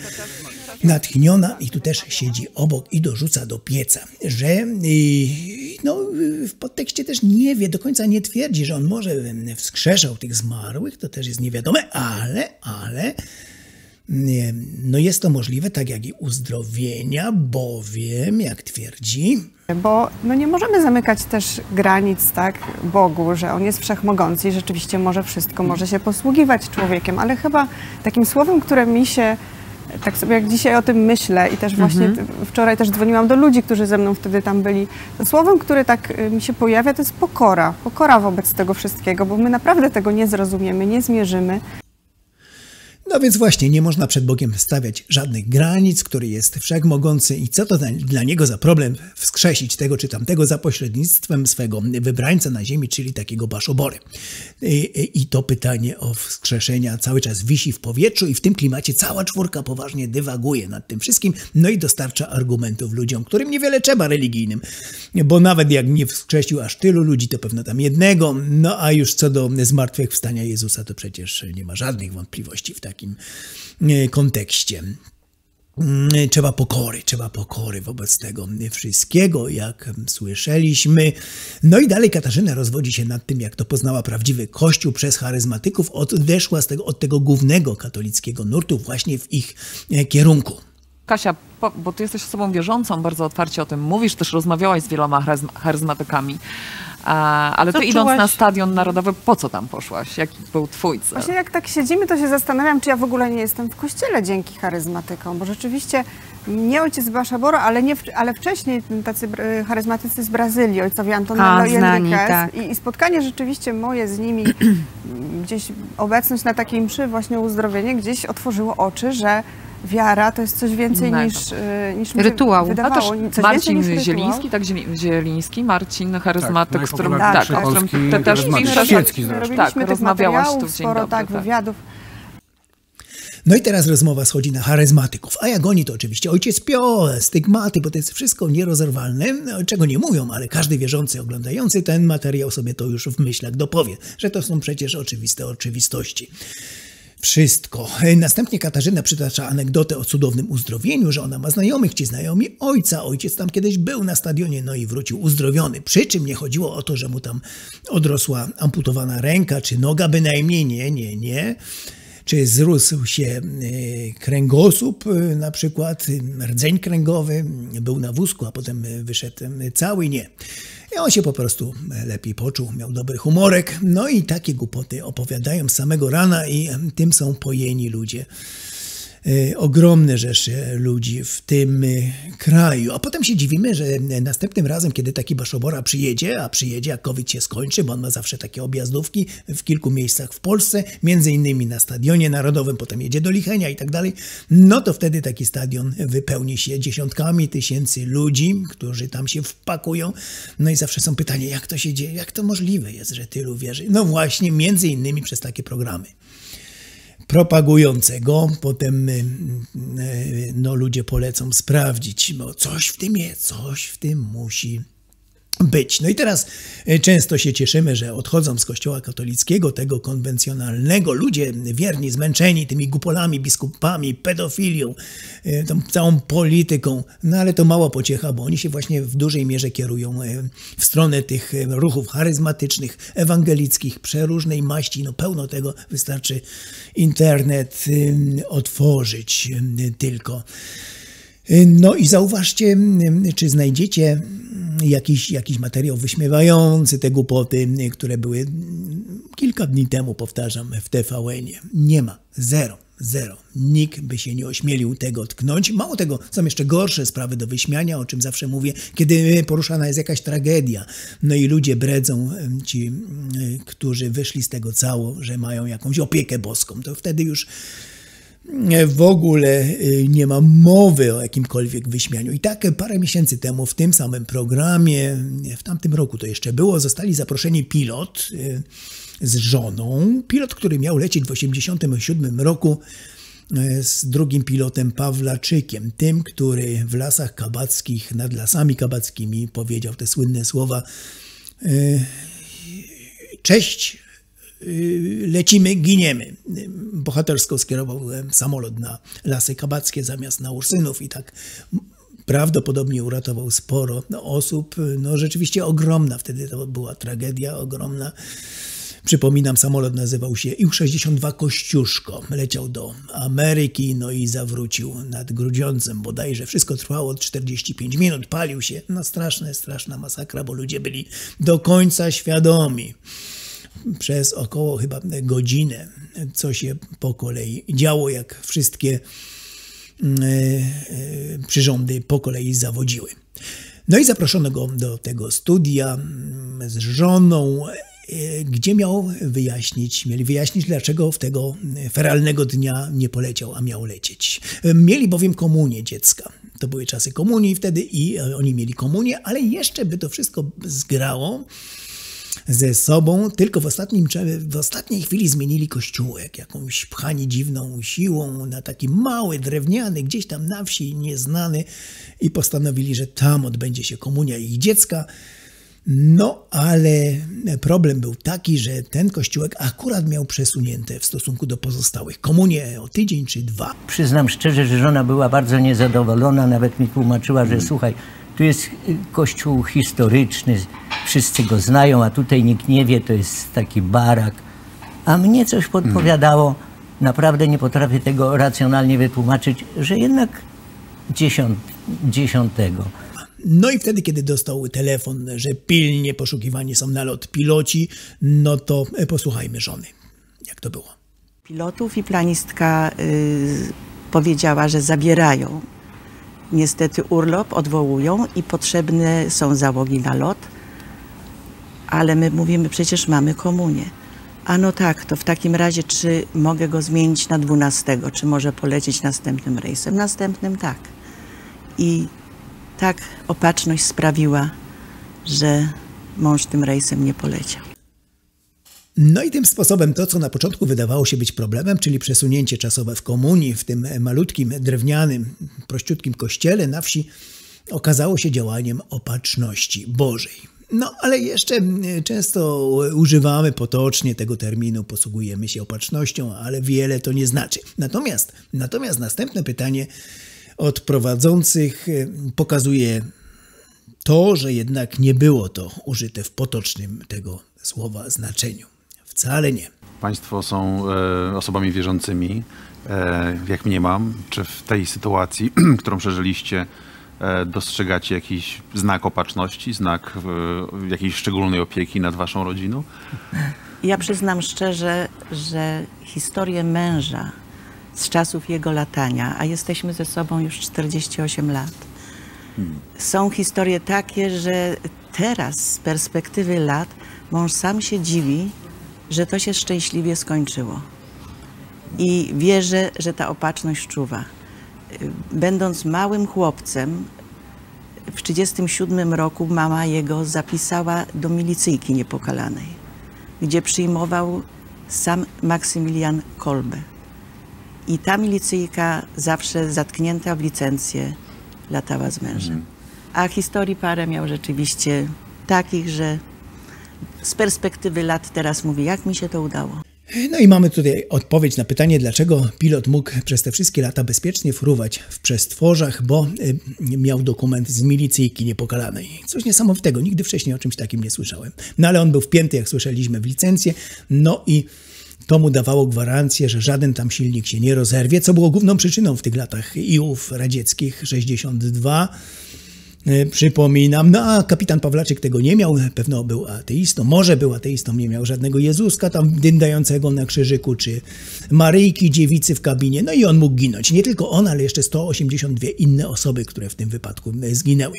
Speaker 1: natchniona i tu też siedzi obok i dorzuca do pieca, że no, w podtekście też nie wie, do końca nie twierdzi, że on może wskrzeszał tych zmarłych, to też jest niewiadome, ale, ale no jest to możliwe, tak jak i uzdrowienia, bowiem, jak twierdzi,
Speaker 3: bo no nie możemy zamykać też granic tak Bogu, że On jest wszechmogący i rzeczywiście może wszystko, może się posługiwać człowiekiem, ale chyba takim słowem, które mi się tak sobie jak dzisiaj o tym myślę i też właśnie mhm. wczoraj też dzwoniłam do ludzi, którzy ze mną wtedy tam byli. To słowem, które tak y, mi się pojawia, to jest pokora. Pokora wobec tego wszystkiego, bo my naprawdę tego nie zrozumiemy, nie zmierzymy.
Speaker 1: No więc właśnie, nie można przed Bogiem stawiać żadnych granic, który jest wszechmogący i co to dla Niego za problem wskrzesić tego czy tamtego za pośrednictwem swego wybrańca na ziemi, czyli takiego baszobory. I, I, to pytanie o wskrzeszenia cały czas wisi w powietrzu i w tym klimacie cała czwórka poważnie dywaguje nad tym wszystkim, no i dostarcza argumentów ludziom, którym niewiele trzeba religijnym, bo nawet jak nie wskrzesił aż tylu ludzi, to pewno tam jednego, no a już co do zmartwychwstania Jezusa, to przecież nie ma żadnych wątpliwości w takim takim e, kontekście. Mm, trzeba pokory, trzeba pokory wobec tego wszystkiego, jak słyszeliśmy. No i dalej Katarzyna rozwodzi się nad tym, jak to poznała prawdziwy Kościół przez charyzmatyków, odeszła z tego, od tego głównego katolickiego nurtu właśnie w ich e, kierunku.
Speaker 4: Kasia, bo ty jesteś osobą wierzącą, bardzo otwarcie o tym mówisz, też rozmawiałaś z wieloma charyzmatykami. Ale co ty idąc czułaś? na stadion narodowy, po co tam poszłaś? Jaki był twój cel?
Speaker 3: Właśnie jak tak siedzimy, to się zastanawiam, czy ja w ogóle nie jestem w kościele dzięki charyzmatykom, bo rzeczywiście nie ojciec Baszaboro, ale, nie, ale wcześniej tacy charyzmatycy z Brazylii, ojcowie Antonello i Enriquez. Tak. I, I, spotkanie rzeczywiście moje z nimi, gdzieś obecność na takiej mszy, właśnie uzdrowienie, gdzieś otworzyło oczy, że wiara to jest coś więcej niż, y, niż
Speaker 4: rytuał.
Speaker 3: Wydawało. A
Speaker 4: też coś Marcin Zieliński, tak Zieliński, Marcin, charyzmatyk, tak, z którym tak,
Speaker 3: o którym te, też tak, tych rozmawiałaś tu sporo tak, wywiadów.
Speaker 1: No i teraz rozmowa schodzi na charyzmatyków. A jak oni to oczywiście ojciec Pio, stygmaty, bo to jest wszystko nierozerwalne, no, czego nie mówią, ale każdy wierzący oglądający ten materiał sobie to już w myślach dopowie, że to są przecież oczywiste oczywistości wszystko. Następnie Katarzyna przytacza anegdotę o cudownym uzdrowieniu, że ona ma znajomych, ci znajomi ojca. Ojciec tam kiedyś był na stadionie, no i wrócił uzdrowiony. Przy czym nie chodziło o to, że mu tam odrosła amputowana ręka czy noga bynajmniej. Nie, nie, nie czy zrósł się e, kręgosłup, e, na przykład rdzeń kręgowy, był na wózku, a potem wyszedł cały, nie. I on się po prostu lepiej poczuł, miał dobry humorek. No i takie głupoty opowiadają samego rana i tym są pojeni ludzie. E, ogromne rzesze ludzi w tym e, kraju. A potem się dziwimy, że następnym razem, kiedy taki Baszobora przyjedzie, a przyjedzie, jak COVID się skończy, bo on ma zawsze takie objazdówki w kilku miejscach w Polsce, między innymi na Stadionie Narodowym, potem jedzie do Lichenia i tak dalej, no to wtedy taki stadion wypełni się dziesiątkami tysięcy ludzi, którzy tam się wpakują. No i zawsze są pytania, jak to się dzieje, jak to możliwe jest, że tylu wierzy? No właśnie, między innymi przez takie programy propagującego. Potem y, y, no, ludzie polecą sprawdzić, bo coś w tym jest, coś w tym musi być. No i teraz e, często się cieszymy, że odchodzą z kościoła katolickiego, tego konwencjonalnego, ludzie wierni, zmęczeni tymi gupolami, biskupami, pedofilią, e, tą całą polityką, no ale to mała pociecha, bo oni się właśnie w dużej mierze kierują e, w stronę tych ruchów charyzmatycznych, ewangelickich, przeróżnej maści, no pełno tego, wystarczy internet otworzyć tylko. No i zauważcie, czy znajdziecie jakiś, jakiś materiał wyśmiewający te głupoty, które były kilka dni temu, powtarzam, w TVN-ie. Nie ma. Zero. Zero. Nikt by się nie ośmielił tego tknąć. Mało tego, są jeszcze gorsze sprawy do wyśmiania, o czym zawsze mówię, kiedy poruszana jest jakaś tragedia. No i ludzie bredzą, ci, którzy wyszli z tego cało, że mają jakąś opiekę boską. To wtedy już w ogóle y, nie ma mowy o jakimkolwiek wyśmianiu. I tak parę miesięcy temu w tym samym programie, w tamtym roku to jeszcze było, zostali zaproszeni pilot y, z żoną. Pilot, który miał lecieć w 1987 roku z drugim pilotem Pawlaczykiem, tym, który w lasach kabackich, nad lasami kabackimi powiedział te słynne słowa Cześć, lecimy, giniemy. Bohatersko skierował samolot na Lasy Kabackie zamiast na Ursynów i tak prawdopodobnie uratował sporo osób. No rzeczywiście ogromna, wtedy to była tragedia ogromna. Przypominam, samolot nazywał się Ił-62 Kościuszko. Leciał do Ameryki, no i zawrócił nad Grudziącem bodajże. Wszystko trwało 45 minut, palił się. No straszne, straszna masakra, bo ludzie byli do końca świadomi przez około chyba godzinę, co się po kolei działo, jak wszystkie mm, e, e, przyrządy po kolei zawodziły. No i zaproszono go do tego studia mm, z żoną, e, gdzie miał wyjaśnić, mieli wyjaśnić, dlaczego w tego feralnego dnia nie poleciał, a miał lecieć. Mieli bowiem komunię dziecka. To były czasy komunii wtedy i oni mieli komunię, ale jeszcze by to wszystko zgrało, ze sobą, tylko w, ostatnim, w ostatniej chwili zmienili kościółek, jakąś pchani dziwną siłą na taki mały, drewniany, gdzieś tam na wsi, nieznany i postanowili, że tam odbędzie się komunia ich dziecka. No, ale problem był taki, że ten kościółek akurat miał przesunięte w stosunku do pozostałych komunie o tydzień czy dwa.
Speaker 5: Przyznam szczerze, że żona była bardzo niezadowolona, nawet mi tłumaczyła, że hmm. słuchaj, tu jest kościół historyczny, wszyscy go znają, a tutaj nikt nie wie, to jest taki barak. A mnie coś podpowiadało, naprawdę nie potrafię tego racjonalnie wytłumaczyć, że jednak dziesiąt, dziesiątego.
Speaker 1: No i wtedy, kiedy dostał telefon, że pilnie poszukiwani są na lot piloci, no to posłuchajmy żony, jak to było.
Speaker 6: Pilotów i planistka y, powiedziała, że zabierają niestety urlop odwołują i potrzebne są załogi na lot, ale my mówimy, przecież mamy komunię. A no tak, to w takim razie, czy mogę go zmienić na 12, czy może polecieć następnym rejsem? Następnym tak. I tak opatrzność sprawiła, że mąż tym rejsem nie poleciał.
Speaker 1: No i tym sposobem to, co na początku wydawało się być problemem, czyli przesunięcie czasowe w komunii, w tym malutkim, drewnianym, prościutkim kościele na wsi, okazało się działaniem opatrzności Bożej. No, ale jeszcze często używamy potocznie tego terminu, posługujemy się opatrznością, ale wiele to nie znaczy. Natomiast, natomiast następne pytanie od prowadzących pokazuje to, że jednak nie było to użyte w potocznym tego słowa znaczeniu. Wcale nie.
Speaker 7: Państwo są e, osobami wierzącymi, e, jak mnie mam. Czy w tej sytuacji, którą przeżyliście, e, dostrzegacie jakiś znak opatrzności, znak e, jakiejś szczególnej opieki nad waszą rodziną?
Speaker 6: Ja przyznam szczerze, że historię męża z czasów jego latania, a jesteśmy ze sobą już 48 lat, hmm. są historie takie, że teraz z perspektywy lat mąż sam się dziwi, że to się szczęśliwie skończyło. I wierzę, że ta opatrzność czuwa. Będąc małym chłopcem, w 1937 roku mama jego zapisała do milicyjki niepokalanej, gdzie przyjmował sam Maksymilian Kolbe. I ta milicyjka zawsze zatknięta w licencję latała z mężem. Mhm. A historii parę miał rzeczywiście takich, że z perspektywy lat teraz mówię, jak mi się to udało.
Speaker 1: No i mamy tutaj odpowiedź na pytanie, dlaczego pilot mógł przez te wszystkie lata bezpiecznie fruwać w przestworzach, bo y, miał dokument z milicyjki niepokalanej. Coś niesamowitego, nigdy wcześniej o czymś takim nie słyszałem. No ale on był wpięty, jak słyszeliśmy, w licencję, no i to mu dawało gwarancję, że żaden tam silnik się nie rozerwie, co było główną przyczyną w tych latach IUF radzieckich 62 E, przypominam. No a kapitan Pawlaczek tego nie miał, pewno był ateistą, może był ateistą, nie miał żadnego Jezuska tam dyndającego na krzyżyku, czy Maryjki dziewicy w kabinie. No i on mógł ginąć. Nie tylko on, ale jeszcze 182 inne osoby, które w tym wypadku e, zginęły.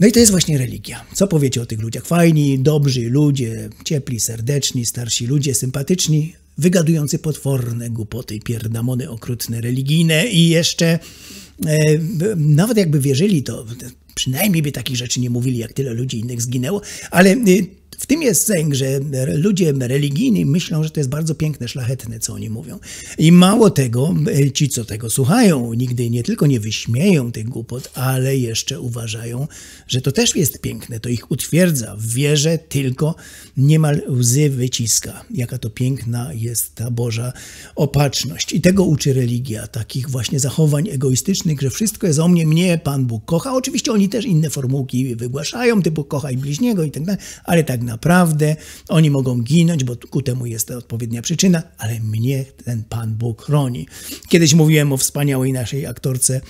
Speaker 1: No i to jest właśnie religia. Co powiecie o tych ludziach? Fajni, dobrzy ludzie, ciepli, serdeczni, starsi ludzie, sympatyczni, wygadujący potworne głupoty, pierdamony okrutne, religijne i jeszcze e, nawet jakby wierzyli, to przynajmniej by takich rzeczy nie mówili, jak tyle ludzi innych zginęło, ale e, w tym jest sęk, że ludzie religijni myślą, że to jest bardzo piękne, szlachetne, co oni mówią. I mało tego, ci, co tego słuchają, nigdy nie tylko nie wyśmieją tych głupot, ale jeszcze uważają, że to też jest piękne, to ich utwierdza w wierze, tylko niemal łzy wyciska. Jaka to piękna jest ta Boża opatrzność. I tego uczy religia, takich właśnie zachowań egoistycznych, że wszystko jest o mnie, mnie Pan Bóg kocha. Oczywiście oni też inne formułki wygłaszają, typu kochaj bliźniego i tak dalej, ale tak naprawdę oni mogą ginąć, bo ku temu jest to odpowiednia przyczyna, ale mnie ten Pan Bóg chroni. Kiedyś mówiłem o wspaniałej naszej aktorce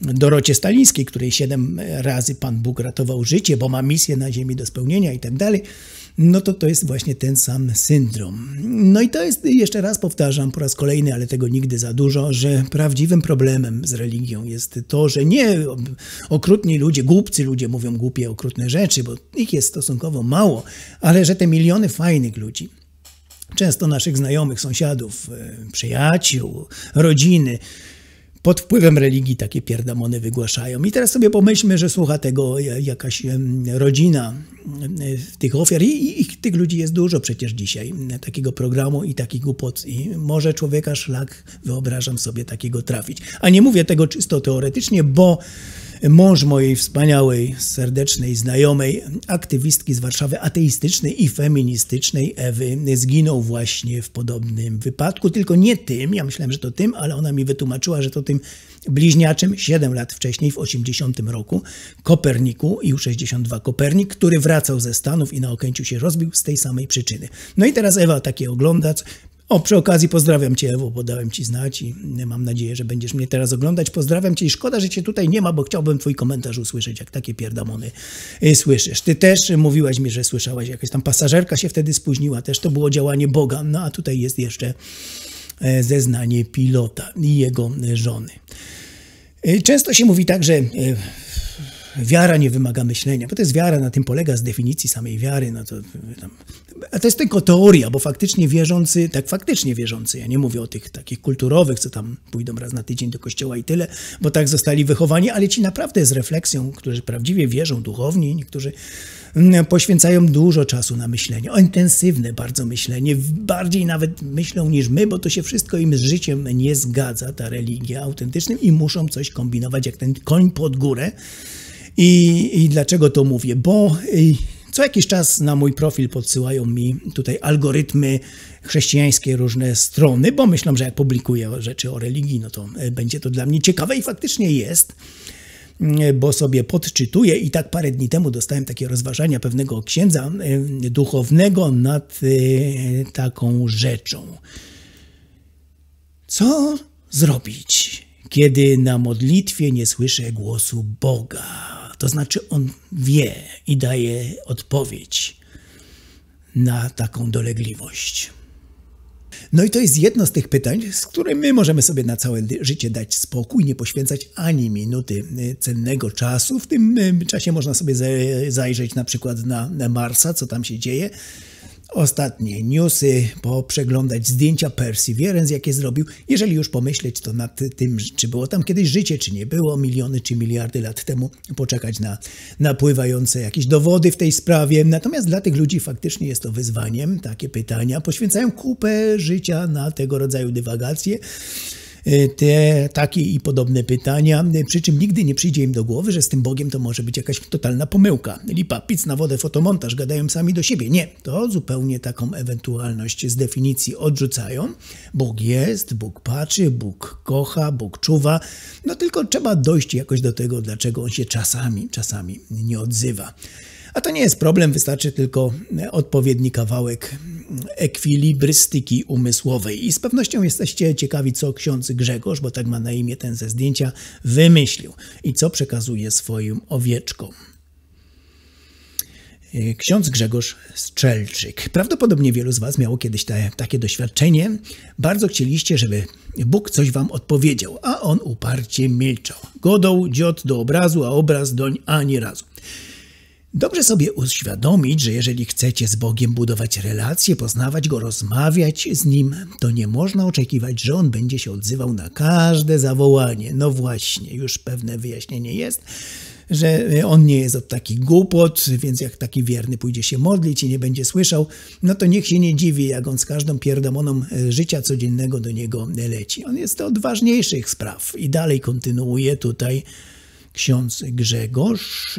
Speaker 1: Dorocie Stalińskiej, której siedem razy Pan Bóg ratował życie, bo ma misję na ziemi do spełnienia i tak dalej no to to jest właśnie ten sam syndrom. No i to jest, jeszcze raz powtarzam po raz kolejny, ale tego nigdy za dużo, że prawdziwym problemem z religią jest to, że nie okrutni ludzie, głupcy ludzie mówią głupie, okrutne rzeczy, bo ich jest stosunkowo mało, ale że te miliony fajnych ludzi, często naszych znajomych, sąsiadów, e, przyjaciół, rodziny, pod wpływem religii takie pierdamony wygłaszają. I teraz sobie pomyślmy, że słucha tego jakaś rodzina tych ofiar i, tych ludzi jest dużo przecież dzisiaj, takiego programu i takich głupot. I może człowieka szlak, wyobrażam sobie, takiego trafić. A nie mówię tego czysto teoretycznie, bo mąż mojej wspaniałej, serdecznej znajomej, aktywistki z Warszawy, ateistycznej i feministycznej Ewy, zginął właśnie w podobnym wypadku. Tylko nie tym, ja myślałem, że to tym, ale ona mi wytłumaczyła, że to tym bliźniaczym 7 lat wcześniej, w 80 roku, Koperniku, i 62 Kopernik, który wracał ze Stanów i na Okęciu się rozbił z tej samej przyczyny. No i teraz Ewa takie ogląda, o, przy okazji pozdrawiam Cię, Ewo, bo dałem Ci znać i mam nadzieję, że będziesz mnie teraz oglądać. Pozdrawiam Cię i szkoda, że Cię tutaj nie ma, bo chciałbym Twój komentarz usłyszeć, jak takie pierdamony y, słyszysz. Ty też mówiłaś mi, że słyszałaś, jakaś tam pasażerka się wtedy spóźniła, też to było działanie Boga, no a tutaj jest jeszcze e, zeznanie pilota i jego żony. Y, często się mówi tak, że y, wiara nie wymaga myślenia, bo to jest wiara, na tym polega z definicji samej wiary. No to, tam, a to jest tylko teoria, bo faktycznie wierzący, tak faktycznie wierzący, ja nie mówię o tych takich kulturowych, co tam pójdą raz na tydzień do kościoła i tyle, bo tak zostali wychowani, ale ci naprawdę z refleksją, którzy prawdziwie wierzą duchowni, niektórzy mm, poświęcają dużo czasu na myślenie, o intensywne bardzo myślenie, bardziej nawet myślą niż my, bo to się wszystko im z życiem nie zgadza, ta religia autentycznym i muszą coś kombinować jak ten koń pod górę. I, i dlaczego to mówię? Bo y, co jakiś czas na mój profil podsyłają mi tutaj algorytmy chrześcijańskie różne strony, bo myślą, że jak publikuję rzeczy o religii, no to e, będzie to dla mnie ciekawe i faktycznie jest mm, bo sobie podczytuję i tak parę dni temu dostałem takie rozważania pewnego księdza e, duchownego nad e, taką rzeczą. Co zrobić, kiedy na modlitwie nie słyszę głosu Boga? To znaczy on wie i daje odpowiedź na taką dolegliwość. No i to jest jedno z tych pytań, z którym my możemy sobie na całe życie dać spokój, nie poświęcać ani minuty y, cennego czasu. W tym y, czasie można sobie zajrzeć na przykład na Marsa, co tam się dzieje, ostatnie newsy, poprzeglądać zdjęcia Perseverance, jakie zrobił. Jeżeli już pomyśleć, to nad tym, czy było tam kiedyś życie, czy nie było, miliony czy miliardy lat temu, poczekać na napływające jakieś dowody w tej sprawie. Natomiast dla tych ludzi faktycznie jest to wyzwaniem, takie pytania. Poświęcają kupę życia na tego rodzaju dywagacje. E, te takie i podobne pytania, e, przy czym nigdy nie przyjdzie im do głowy, że z tym Bogiem to może być jakaś totalna pomyłka. Lipa, pic na wodę, fotomontaż, gadają sami do siebie. Nie, to zupełnie taką ewentualność z definicji odrzucają. Bóg jest, Bóg patrzy, Bóg kocha, Bóg czuwa, no tylko trzeba dojść jakoś do tego, dlaczego On się czasami, czasami nie odzywa. A to nie jest problem, wystarczy tylko odpowiedni kawałek ekwilibrystyki umysłowej. I z pewnością jesteście ciekawi, co ksiądz Grzegorz, bo tak ma na imię ten ze zdjęcia, wymyślił i co przekazuje swoim owieczkom. Ksiądz Grzegorz Strzelczyk. Prawdopodobnie wielu z Was miało kiedyś te, takie doświadczenie. Bardzo chcieliście, żeby Bóg coś Wam odpowiedział, a on uparcie milczał. Godą dziot do obrazu, a obraz doń ani razu. Dobrze sobie uświadomić, że jeżeli chcecie z Bogiem budować relacje, poznawać Go, rozmawiać z Nim, to nie można oczekiwać, że On będzie się odzywał na każde zawołanie. No właśnie, już pewne wyjaśnienie jest, że On nie jest od takich głupot, więc jak taki wierny pójdzie się modlić i nie będzie słyszał, no to niech się nie dziwi, jak On z każdą pierdamoną e, życia codziennego do Niego leci. On jest od ważniejszych spraw i dalej kontynuuje tutaj ksiądz Grzegorz.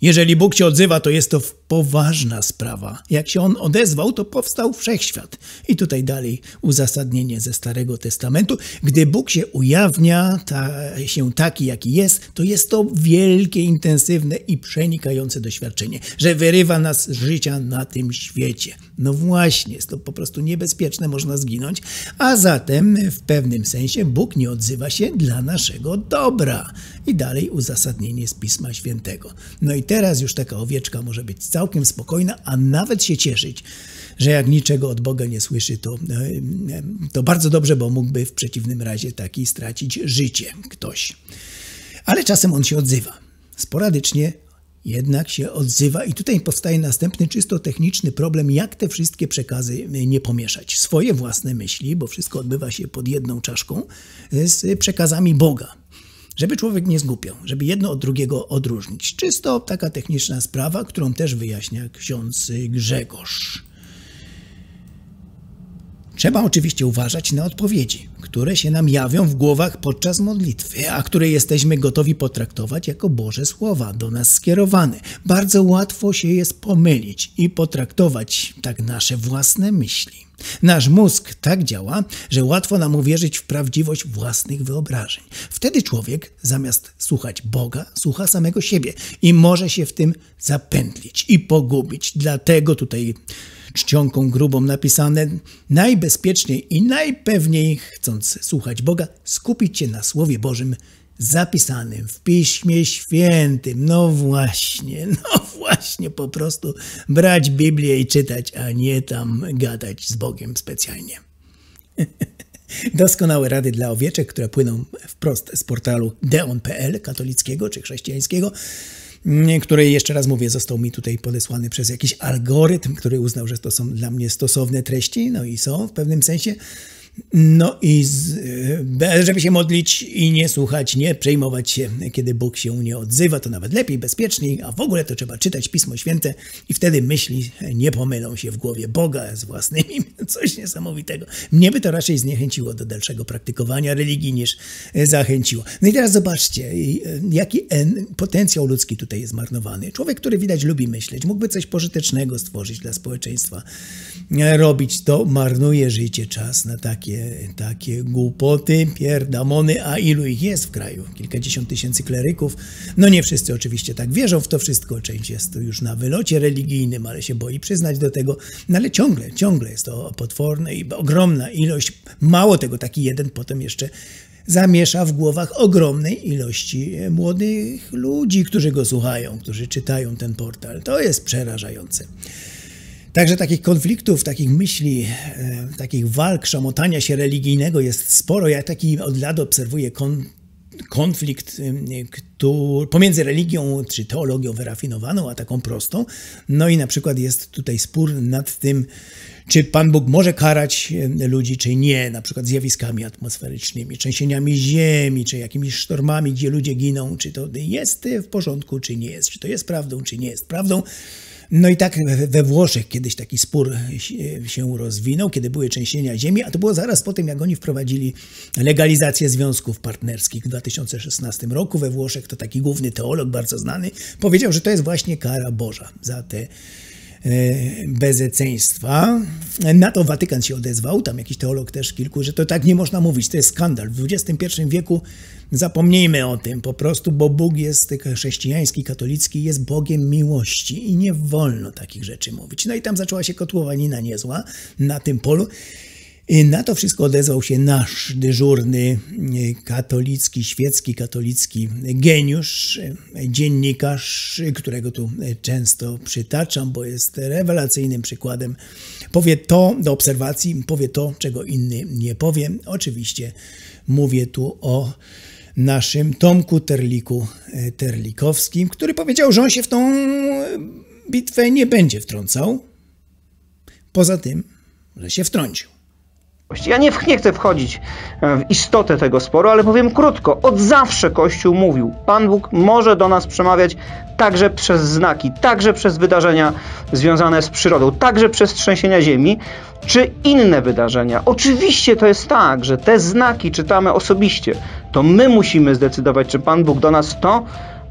Speaker 1: Jeżeli Bóg się odzywa, to jest to poważna sprawa. Jak się on odezwał, to powstał wszechświat. I tutaj dalej uzasadnienie ze Starego Testamentu. Gdy Bóg się ujawnia, ta, się taki, jaki jest, to jest to wielkie, intensywne i przenikające doświadczenie, że wyrywa nas z życia na tym świecie. No właśnie, jest to po prostu niebezpieczne, można zginąć, a zatem w pewnym sensie Bóg nie odzywa się dla naszego dobra. I dalej uzasadnienie z Pisma Świętego. No i teraz już taka owieczka może być całkiem spokojna, a nawet się cieszyć, że jak niczego od Boga nie słyszy, to, e, to bardzo dobrze, bo mógłby w przeciwnym razie taki stracić życie ktoś. Ale czasem on się odzywa. Sporadycznie jednak się odzywa i tutaj powstaje następny czysto techniczny problem, jak te wszystkie przekazy nie pomieszać. Swoje własne myśli, bo wszystko odbywa się pod jedną czaszką, z przekazami Boga żeby człowiek nie zgupiał, żeby jedno od drugiego odróżnić. Czysto taka techniczna sprawa, którą też wyjaśnia ksiądz Grzegorz. Trzeba oczywiście uważać na odpowiedzi, które się nam jawią w głowach podczas modlitwy, a które jesteśmy gotowi potraktować jako Boże Słowa, do nas skierowane. Bardzo łatwo się jest pomylić i potraktować tak nasze własne myśli. Nasz mózg tak działa, że łatwo nam uwierzyć w prawdziwość własnych wyobrażeń. Wtedy człowiek, zamiast słuchać Boga, słucha samego siebie i może się w tym zapętlić i pogubić. Dlatego tutaj czcionką grubą napisane najbezpieczniej i najpewniej, chcąc słuchać Boga, skupić się na Słowie Bożym zapisanym w Piśmie Świętym. No właśnie, no właśnie, po prostu brać Biblię i czytać, a nie tam gadać z Bogiem specjalnie. Doskonałe rady dla owieczek, które płyną wprost z portalu deon.pl, katolickiego czy chrześcijańskiego, który jeszcze raz mówię, został mi tutaj podesłany przez jakiś algorytm, który uznał, że to są dla mnie stosowne treści, no i są w pewnym sensie. No i z, żeby się modlić i nie słuchać, nie przejmować się, kiedy Bóg się nie odzywa, to nawet lepiej, bezpieczniej, a w ogóle to trzeba czytać Pismo Święte i wtedy myśli nie pomylą się w głowie Boga z własnymi. Coś niesamowitego. Mnie by to raczej zniechęciło do dalszego praktykowania religii niż zachęciło. No i teraz zobaczcie, jaki potencjał ludzki tutaj jest marnowany. Człowiek, który widać lubi myśleć, mógłby coś pożytecznego stworzyć dla społeczeństwa, robić to, marnuje życie, czas na takie takie, głupoty, pierdamony, a ilu ich jest w kraju? Kilkadziesiąt tysięcy kleryków. No nie wszyscy oczywiście tak wierzą w to wszystko, część jest już na wylocie religijnym, ale się boi przyznać do tego, no ale ciągle, ciągle jest to potworne i ogromna ilość, mało tego, taki jeden potem jeszcze zamiesza w głowach ogromnej ilości młodych ludzi, którzy go słuchają, którzy czytają ten portal. To jest przerażające. Także takich konfliktów, takich myśli, e, takich walk, szamotania się religijnego jest sporo. Ja taki od lat obserwuję kon, konflikt który, pomiędzy religią czy teologią wyrafinowaną, a taką prostą. No i na przykład jest tutaj spór nad tym, czy Pan Bóg może karać ludzi, czy nie, na przykład zjawiskami atmosferycznymi, trzęsieniami ziemi, czy jakimiś sztormami, gdzie ludzie giną, czy to jest w porządku, czy nie jest, czy to jest prawdą, czy nie jest prawdą. No i tak we Włoszech kiedyś taki spór się rozwinął, kiedy były trzęsienia ziemi, a to było zaraz po tym, jak oni wprowadzili legalizację związków partnerskich w 2016 roku we Włoszech. To taki główny teolog, bardzo znany, powiedział, że to jest właśnie kara Boża za te E, bezeceństwa. Na to Watykan się odezwał, tam jakiś teolog też kilku, że to tak nie można mówić, to jest skandal. W XXI wieku zapomnijmy o tym po prostu, bo Bóg jest chrześcijański, katolicki, jest Bogiem miłości i nie wolno takich rzeczy mówić. No i tam zaczęła się kotłowanina niezła na tym polu. Na to wszystko odezwał się nasz dyżurny e, katolicki, świecki katolicki geniusz, e, dziennikarz, którego tu e, często przytaczam, bo jest rewelacyjnym przykładem. Powie to do obserwacji, powie to, czego inny nie powie. Oczywiście mówię tu o naszym Tomku Terliku Terlikowskim, który powiedział, że on się w tą bitwę nie będzie wtrącał. Poza tym, że się wtrącił.
Speaker 8: Ja nie, nie chcę wchodzić e, w istotę tego sporu, ale powiem krótko. Od zawsze Kościół mówił, Pan Bóg może do nas przemawiać także przez znaki, także przez wydarzenia związane z przyrodą, także przez trzęsienia ziemi, czy inne wydarzenia. Oczywiście to jest tak, że te znaki czytamy osobiście. To my musimy zdecydować, czy Pan Bóg do nas to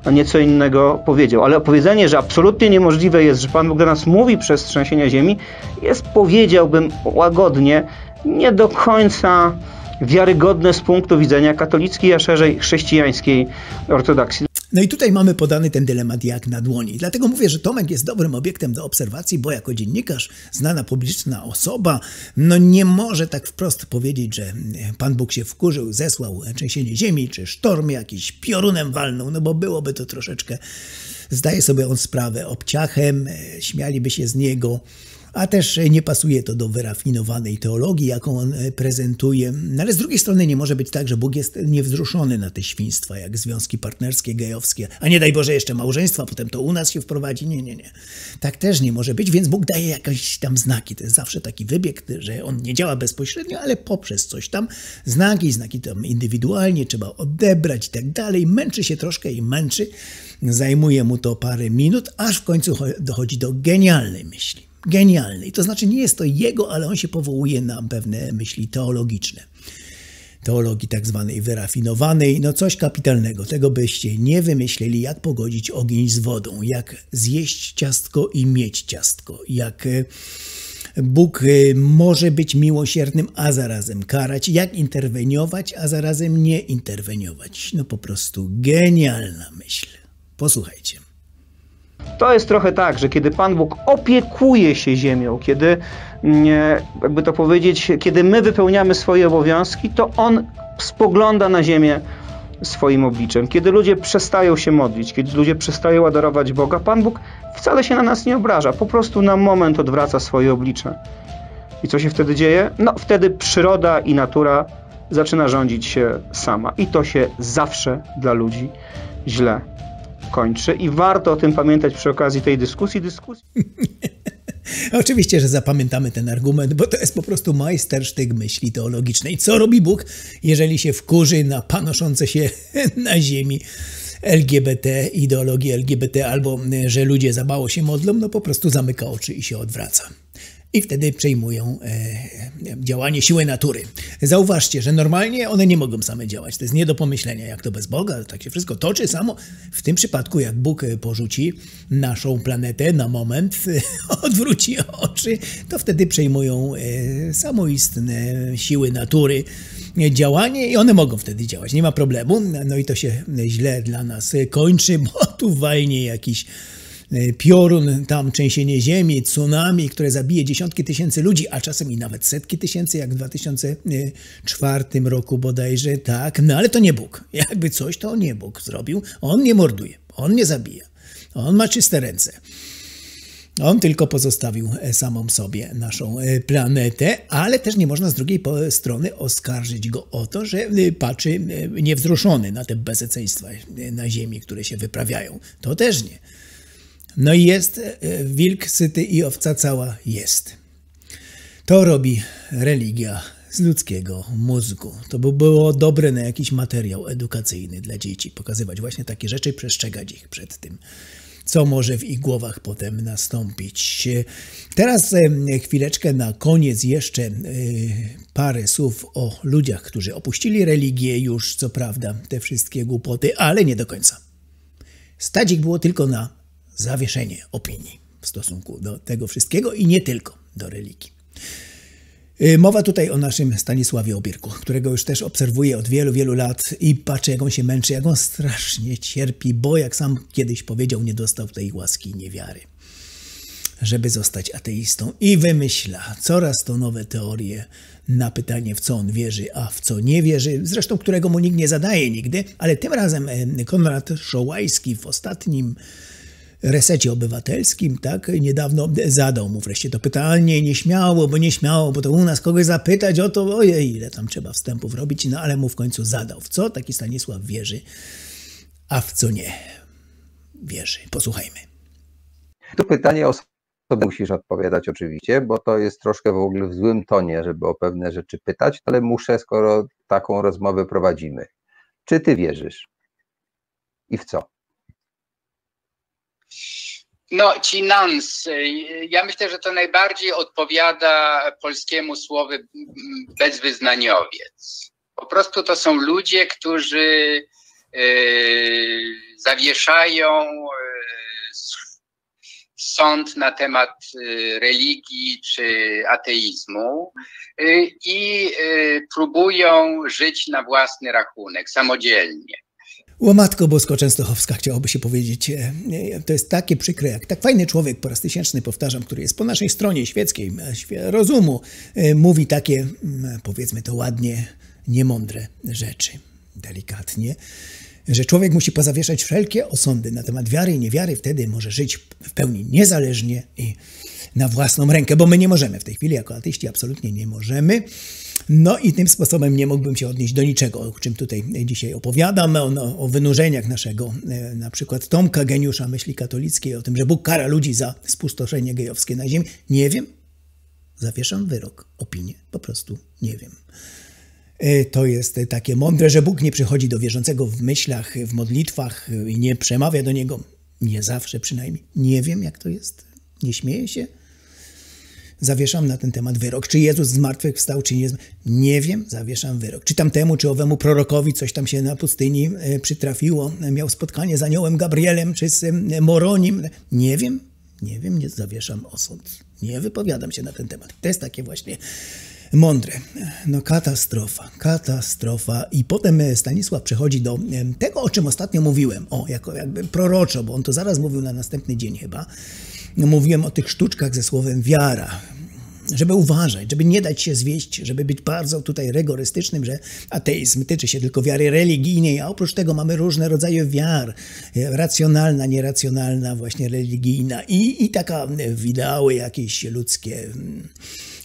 Speaker 8: a nieco innego powiedział. Ale powiedzenie, że absolutnie niemożliwe jest, że Pan Bóg do nas mówi przez trzęsienia ziemi, jest, powiedziałbym łagodnie, nie do końca wiarygodne z punktu widzenia katolickiej, a szerzej chrześcijańskiej ortodoksji.
Speaker 1: No i tutaj mamy podany ten dylemat jak na dłoni. Dlatego mówię, że Tomek jest dobrym obiektem do obserwacji, bo jako dziennikarz, znana publiczna osoba, no nie może tak wprost powiedzieć, że Pan Bóg się wkurzył, zesłał trzęsienie ziemi, czy sztorm jakiś piorunem walnął, no bo byłoby to troszeczkę, zdaje sobie on sprawę, obciachem, śmialiby się z niego, a też nie pasuje to do wyrafinowanej teologii, jaką on e, prezentuje. No ale z drugiej strony nie może być tak, że Bóg jest niewzruszony na te świństwa, jak związki partnerskie, gejowskie, a nie daj Boże jeszcze małżeństwa, potem to u nas się wprowadzi. Nie, nie, nie. Tak też nie może być, więc Bóg daje jakieś tam znaki. To jest zawsze taki wybieg, że on nie działa bezpośrednio, ale poprzez coś tam. Znaki, znaki tam indywidualnie trzeba odebrać i tak dalej. Męczy się troszkę i męczy. Zajmuje mu to parę minut, aż w końcu dochodzi do genialnej myśli genialny. I to znaczy nie jest to jego, ale on się powołuje na pewne myśli teologiczne. Teologii tak zwanej wyrafinowanej, no coś kapitalnego. Tego byście nie wymyśleli, jak pogodzić ogień z wodą, jak zjeść ciastko i mieć ciastko, jak e, Bóg e, może być miłosiernym, a zarazem karać, jak interweniować, a zarazem nie interweniować. No po prostu genialna myśl. Posłuchajcie.
Speaker 8: To jest trochę tak, że kiedy Pan Bóg opiekuje się ziemią, kiedy, mm, jakby to powiedzieć, kiedy my wypełniamy swoje obowiązki, to On spogląda na ziemię swoim obliczem. Kiedy ludzie przestają się modlić, kiedy ludzie przestają adorować Boga, Pan Bóg wcale się na nas nie obraża, po prostu na moment odwraca swoje oblicze. I co się wtedy dzieje? No, wtedy przyroda i natura zaczyna rządzić się sama. I to się zawsze dla ludzi źle kończy i warto o tym pamiętać przy okazji tej dyskusji. dyskusji.
Speaker 1: Oczywiście, że zapamiętamy ten argument, bo to jest po prostu majstersztyk myśli teologicznej. Co robi Bóg, jeżeli się wkurzy na panoszące się na ziemi LGBT, ideologii LGBT, albo że ludzie za mało się modlą, no po prostu zamyka oczy i się odwraca i wtedy przejmują e, działanie siły natury. Zauważcie, że normalnie one nie mogą same działać. To jest nie do pomyślenia, jak to bez Boga, tak się wszystko toczy samo. W tym przypadku, jak Bóg porzuci naszą planetę na moment, odwróci oczy, to wtedy przejmują e, samoistne siły natury działanie i one mogą wtedy działać. Nie ma problemu. No i to się źle dla nas kończy, bo tu walnie jakiś E, piorun, tam trzęsienie ziemi, tsunami, które zabije dziesiątki tysięcy ludzi, a czasem i nawet setki tysięcy, jak w 2004 roku bodajże, tak, no ale to nie Bóg. Jakby coś, to nie Bóg zrobił. On nie morduje, on nie zabija. On ma czyste ręce. On tylko pozostawił e, samą sobie naszą e, planetę, ale też nie można z drugiej strony oskarżyć go o to, że patrzy niewzruszony na te bezeceństwa na ziemi, które się wyprawiają. To też nie. No i jest e, wilk syty i owca cała jest. To robi religia z ludzkiego mózgu. To by było dobre na jakiś materiał edukacyjny dla dzieci, pokazywać właśnie takie rzeczy, przestrzegać ich przed tym, co może w ich głowach potem nastąpić. Teraz e, chwileczkę na koniec jeszcze e, parę słów o ludziach, którzy opuścili religię już, co prawda, te wszystkie głupoty, ale nie do końca. Ich było tylko na zawieszenie opinii w stosunku do tego wszystkiego i nie tylko do religii. Y, mowa tutaj o naszym Stanisławie Obierku, którego już też obserwuję od wielu, wielu lat i patrzę, jak on się męczy, jak on strasznie cierpi, bo jak sam kiedyś powiedział, nie dostał tej łaski niewiary, żeby zostać ateistą i wymyśla coraz to nowe teorie na pytanie, w co on wierzy, a w co nie wierzy, zresztą którego mu nikt nie zadaje nigdy, ale tym razem e, Konrad Szołajski w ostatnim resecie obywatelskim, tak, niedawno zadał mu wreszcie to pytanie, nieśmiało, bo nieśmiało, bo to u nas kogoś zapytać o to, ojej, ile tam trzeba wstępów robić, no ale mu w końcu zadał. W co taki Stanisław wierzy, a w co nie wierzy. Posłuchajmy.
Speaker 9: To pytanie o sobie musisz odpowiadać oczywiście, bo to jest troszkę w ogóle w złym tonie, żeby o pewne rzeczy pytać, ale muszę, skoro taką rozmowę prowadzimy. Czy ty wierzysz? I w co?
Speaker 10: No, cinans. Ja myślę, że to najbardziej odpowiada polskiemu słowu bezwyznaniowiec. Po prostu to są ludzie, którzy yy, zawieszają yy, sąd na temat yy, religii czy ateizmu i próbują żyć na własny rachunek, samodzielnie.
Speaker 1: Łomatko Bosko Częstochowska chciałoby się powiedzieć. E, to jest takie przykre, jak tak fajny człowiek, po raz tysięczny powtarzam, który jest po naszej stronie świeckiej, e, rozumu, e, mówi takie, powiedzmy to ładnie, niemądre rzeczy, delikatnie, że człowiek musi pozawieszać wszelkie osądy na temat wiary i niewiary, wtedy może żyć w pełni niezależnie i na własną rękę, bo my nie możemy w tej chwili, jako ateiści absolutnie nie możemy. No i tym sposobem nie mógłbym się odnieść do niczego, o czym tutaj dzisiaj opowiadam, o, no, o wynurzeniach naszego e, na przykład Tomka, geniusza myśli katolickiej, o tym, że Bóg kara ludzi za spustoszenie gejowskie na ziemi. Nie wiem, zawieszam wyrok, opinię, po prostu nie wiem. E, to jest takie mądre, że Bóg nie przychodzi do wierzącego w myślach, w modlitwach i nie przemawia do niego. Nie zawsze przynajmniej. Nie wiem, jak to jest. Nie śmieję się zawieszam na ten temat wyrok. Czy Jezus zmartwychwstał, czy nie? Nie wiem, zawieszam wyrok. Czy tamtemu, czy owemu prorokowi coś tam się na pustyni e, przytrafiło, miał spotkanie z aniołem Gabrielem, czy z Moronim? Nie wiem, nie wiem, nie zawieszam osąd. Nie wypowiadam się na ten temat. To jest takie właśnie mądre. No katastrofa, katastrofa. I potem e, Stanisław przechodzi do tego, o czym ostatnio mówiłem. O, jako jakby proroczo, bo on to zaraz mówił na następny dzień chyba mówiłem o tych sztuczkach ze słowem wiara, żeby uważać, żeby nie dać się zwieść, żeby być bardzo tutaj rygorystycznym, że ateizm tyczy się tylko wiary religijnej, a oprócz tego mamy różne rodzaje wiar, racjonalna, nieracjonalna, właśnie religijna i, i taka widały jakieś ludzkie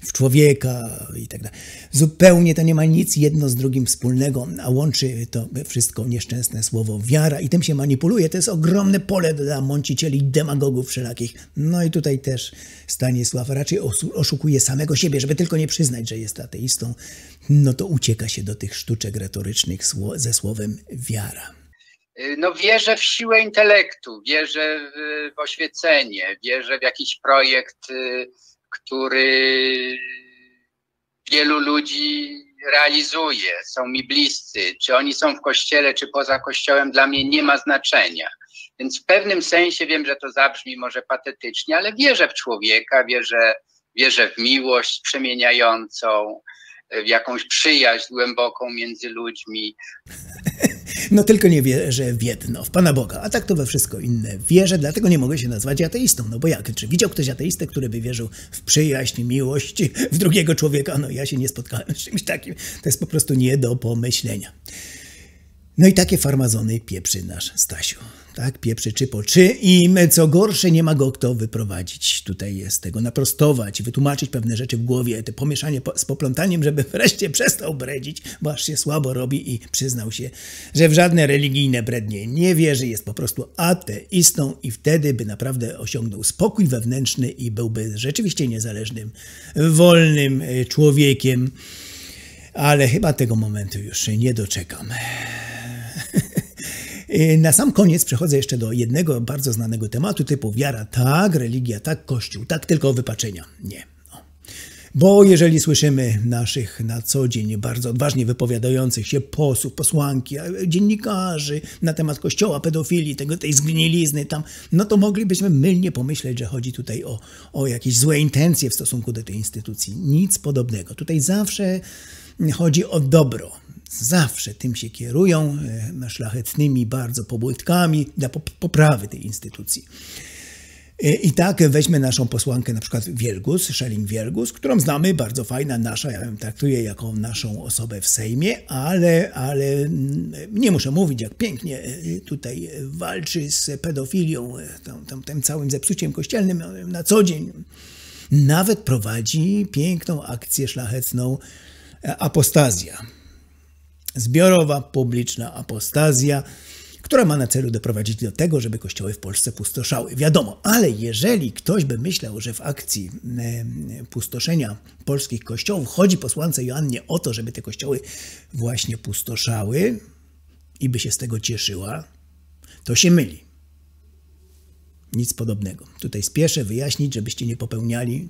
Speaker 1: w człowieka i tak dalej. Zupełnie to nie ma nic jedno z drugim wspólnego, a łączy to wszystko nieszczęsne słowo wiara i tym się manipuluje. To jest ogromne pole dla mącicieli, demagogów wszelakich. No i tutaj też Stanisław raczej oszukuje samego siebie, żeby tylko nie przyznać, że jest ateistą, no to ucieka się do tych sztuczek retorycznych ze słowem wiara.
Speaker 10: No wierzę w siłę intelektu, wierzę w oświecenie, wierzę w jakiś projekt, y, który wielu ludzi realizuje, są mi bliscy. Czy oni są w kościele, czy poza kościołem, dla mnie nie ma znaczenia. Więc w pewnym sensie wiem, że to zabrzmi może patetycznie, ale wierzę w człowieka, wierzę, wierzę w miłość przemieniającą, w jakąś przyjaźń głęboką między ludźmi.
Speaker 1: No tylko nie wierzę w jedno, w Pana Boga, a tak to we wszystko inne wierzę, dlatego nie mogę się nazwać ateistą. No bo jak? Czy widział ktoś ateistę, który by wierzył w przyjaźń, miłość w drugiego człowieka? No ja się nie spotkałem z czymś takim. To jest po prostu nie do pomyślenia. No i takie farmazony pieprzy nasz Stasiu. Tak, pieprzy czy po czy i co gorsze, nie ma go kto wyprowadzić tutaj z tego, naprostować, wytłumaczyć pewne rzeczy w głowie, te pomieszanie z poplątaniem, żeby wreszcie przestał bredzić, bo aż się słabo robi i przyznał się, że w żadne religijne brednie nie wierzy, jest po prostu ateistą i wtedy by naprawdę osiągnął spokój wewnętrzny i byłby rzeczywiście niezależnym, wolnym e, człowiekiem. Ale chyba tego momentu już nie doczekam. Y, na sam koniec przechodzę jeszcze do jednego bardzo znanego tematu typu wiara tak, religia tak, kościół tak, tylko wypaczenia nie. Bo jeżeli słyszymy naszych na co dzień bardzo odważnie wypowiadających się posłów, posłanki, dziennikarzy na temat kościoła, pedofilii, tego, tej zgnilizny tam, no to moglibyśmy mylnie pomyśleć, że chodzi tutaj o, o jakieś złe intencje w stosunku do tej instytucji. Nic podobnego. Tutaj zawsze chodzi o dobro zawsze tym się kierują, e, szlachetnymi bardzo pobłytkami dla poprawy tej instytucji. E, I tak weźmy naszą posłankę na przykład Wielgus, Szelin Wielgus, którą znamy, bardzo fajna, nasza, ja ją traktuję jako naszą osobę w Sejmie, ale, ale mm, nie muszę mówić, jak pięknie e, tutaj walczy z pedofilią, tam, tym całym zepsuciem kościelnym na co dzień. Nawet prowadzi piękną akcję szlachetną Apostazja zbiorowa, publiczna apostazja, która ma na celu doprowadzić do tego, żeby kościoły w Polsce pustoszały. Wiadomo, ale jeżeli ktoś by myślał, że w akcji pustoszenia polskich kościołów chodzi posłance Joannie o to, żeby te kościoły właśnie pustoszały i by się z tego cieszyła, to się myli. Nic podobnego. Tutaj spieszę wyjaśnić, żebyście nie popełniali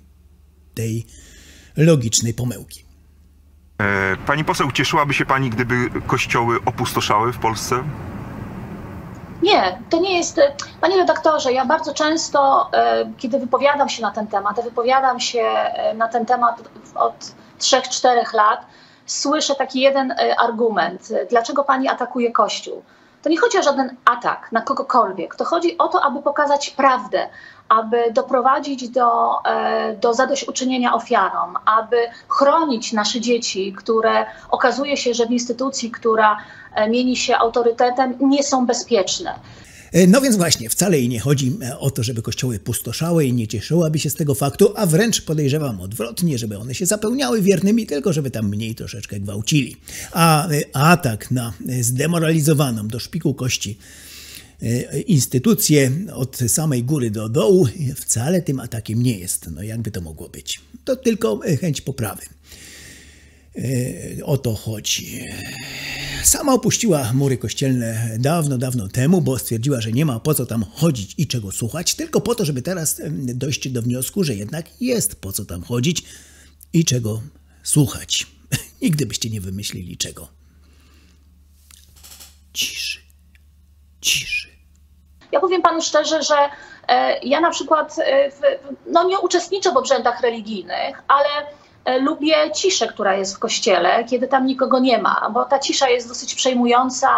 Speaker 1: tej logicznej pomyłki.
Speaker 11: E, pani poseł, cieszyłaby się pani, gdyby kościoły opustoszały w Polsce?
Speaker 12: Nie, to nie jest. Panie redaktorze, ja bardzo często, e, kiedy wypowiadam się na ten temat, wypowiadam się e, na ten temat od 3-4 lat, słyszę taki jeden argument. Dlaczego pani atakuje Kościół? To nie chodzi o żaden atak na kogokolwiek. To chodzi o to, aby pokazać prawdę, aby doprowadzić do, e, do zadośćuczynienia ofiarom, aby chronić nasze dzieci, które okazuje się, że w instytucji, która e, mieni się autorytetem, nie są bezpieczne.
Speaker 1: E, no więc właśnie, wcale i nie chodzi o to, żeby kościoły pustoszały i nie cieszyłaby się z tego faktu, a wręcz podejrzewam odwrotnie, żeby one się zapełniały wiernymi, tylko żeby tam mniej troszeczkę gwałcili. A atak na zdemoralizowaną do szpiku kości E, instytucje od samej góry do dołu wcale tym atakiem nie jest. No jakby to mogło być? To tylko chęć poprawy. E, o to chodzi. Sama opuściła mury kościelne dawno, dawno temu, bo stwierdziła, że nie ma po co tam chodzić i czego słuchać, tylko po to, żeby teraz dojść do wniosku, że jednak jest po co tam chodzić i czego słuchać. Nigdy byście nie wymyślili czego. Ciszy, ciszy.
Speaker 12: Ja powiem panu szczerze, że e, ja na przykład e, no nie uczestniczę w obrzędach religijnych, ale lubię ciszę, która jest w kościele, kiedy tam nikogo nie ma, bo ta cisza jest dosyć przejmująca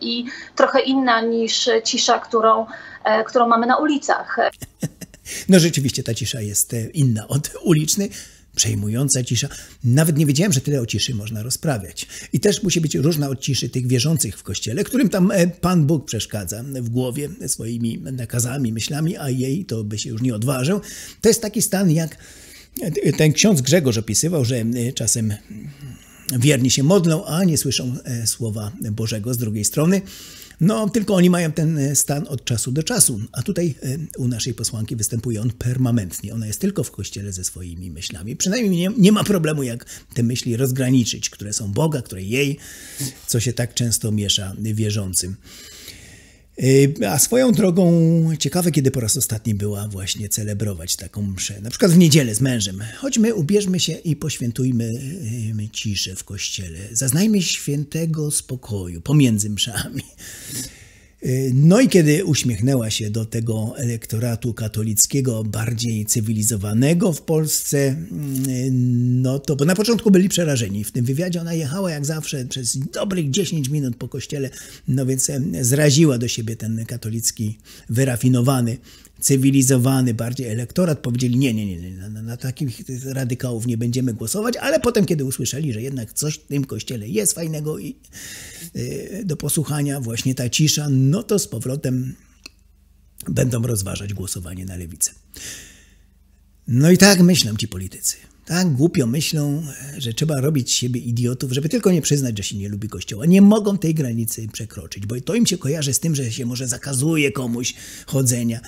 Speaker 12: i trochę inna niż cisza, którą, którą mamy na ulicach.
Speaker 1: No rzeczywiście ta cisza jest inna od ulicznej przejmująca cisza. Nawet nie wiedziałem, że tyle o ciszy można rozprawiać. I też musi być różna od ciszy tych wierzących w kościele, którym tam e, Pan Bóg przeszkadza w głowie swoimi nakazami, myślami, a jej to by się już nie odważył. To jest taki stan jak Ten ksiądz Grzegorz opisywał, że czasem wierni się modlą, a nie słyszą słowa Bożego z drugiej strony. No, tylko oni mają ten e, stan od czasu do czasu, a tutaj e, u naszej posłanki występuje on permanentnie. Ona jest tylko w kościele ze swoimi myślami. Przynajmniej nie, nie ma problemu, jak te myśli rozgraniczyć, które są Boga, które jej, co się tak często miesza wierzącym. Y, a swoją drogą ciekawe, kiedy po raz ostatni była właśnie celebrować taką mszę. Na przykład w niedzielę z mężem. Chodźmy, ubierzmy się i poświętujmy y, ciszę w kościele. Zaznajmy świętego spokoju pomiędzy mszami. Y, no i kiedy uśmiechnęła się do tego elektoratu katolickiego, bardziej cywilizowanego w Polsce, mm, no to bo na początku byli przerażeni. W tym wywiadzie ona jechała jak zawsze przez dobrych 10 minut po kościele, no więc zraziła do siebie ten katolicki, wyrafinowany cywilizowany bardziej elektorat powiedzieli nie, nie, nie, nie na, na, takich radykałów nie będziemy głosować, ale potem, kiedy usłyszeli, że jednak coś w tym kościele jest fajnego i do posłuchania, właśnie ta cisza, no to z powrotem będą rozważać głosowanie na lewicę. No i tak myślą ci politycy. Tak głupio myślą, że trzeba robić siebie idiotów, żeby tylko nie przyznać, że się nie lubi kościoła. Nie mogą tej granicy przekroczyć, bo to im się kojarzy z tym, że się może zakazuje komuś chodzenia.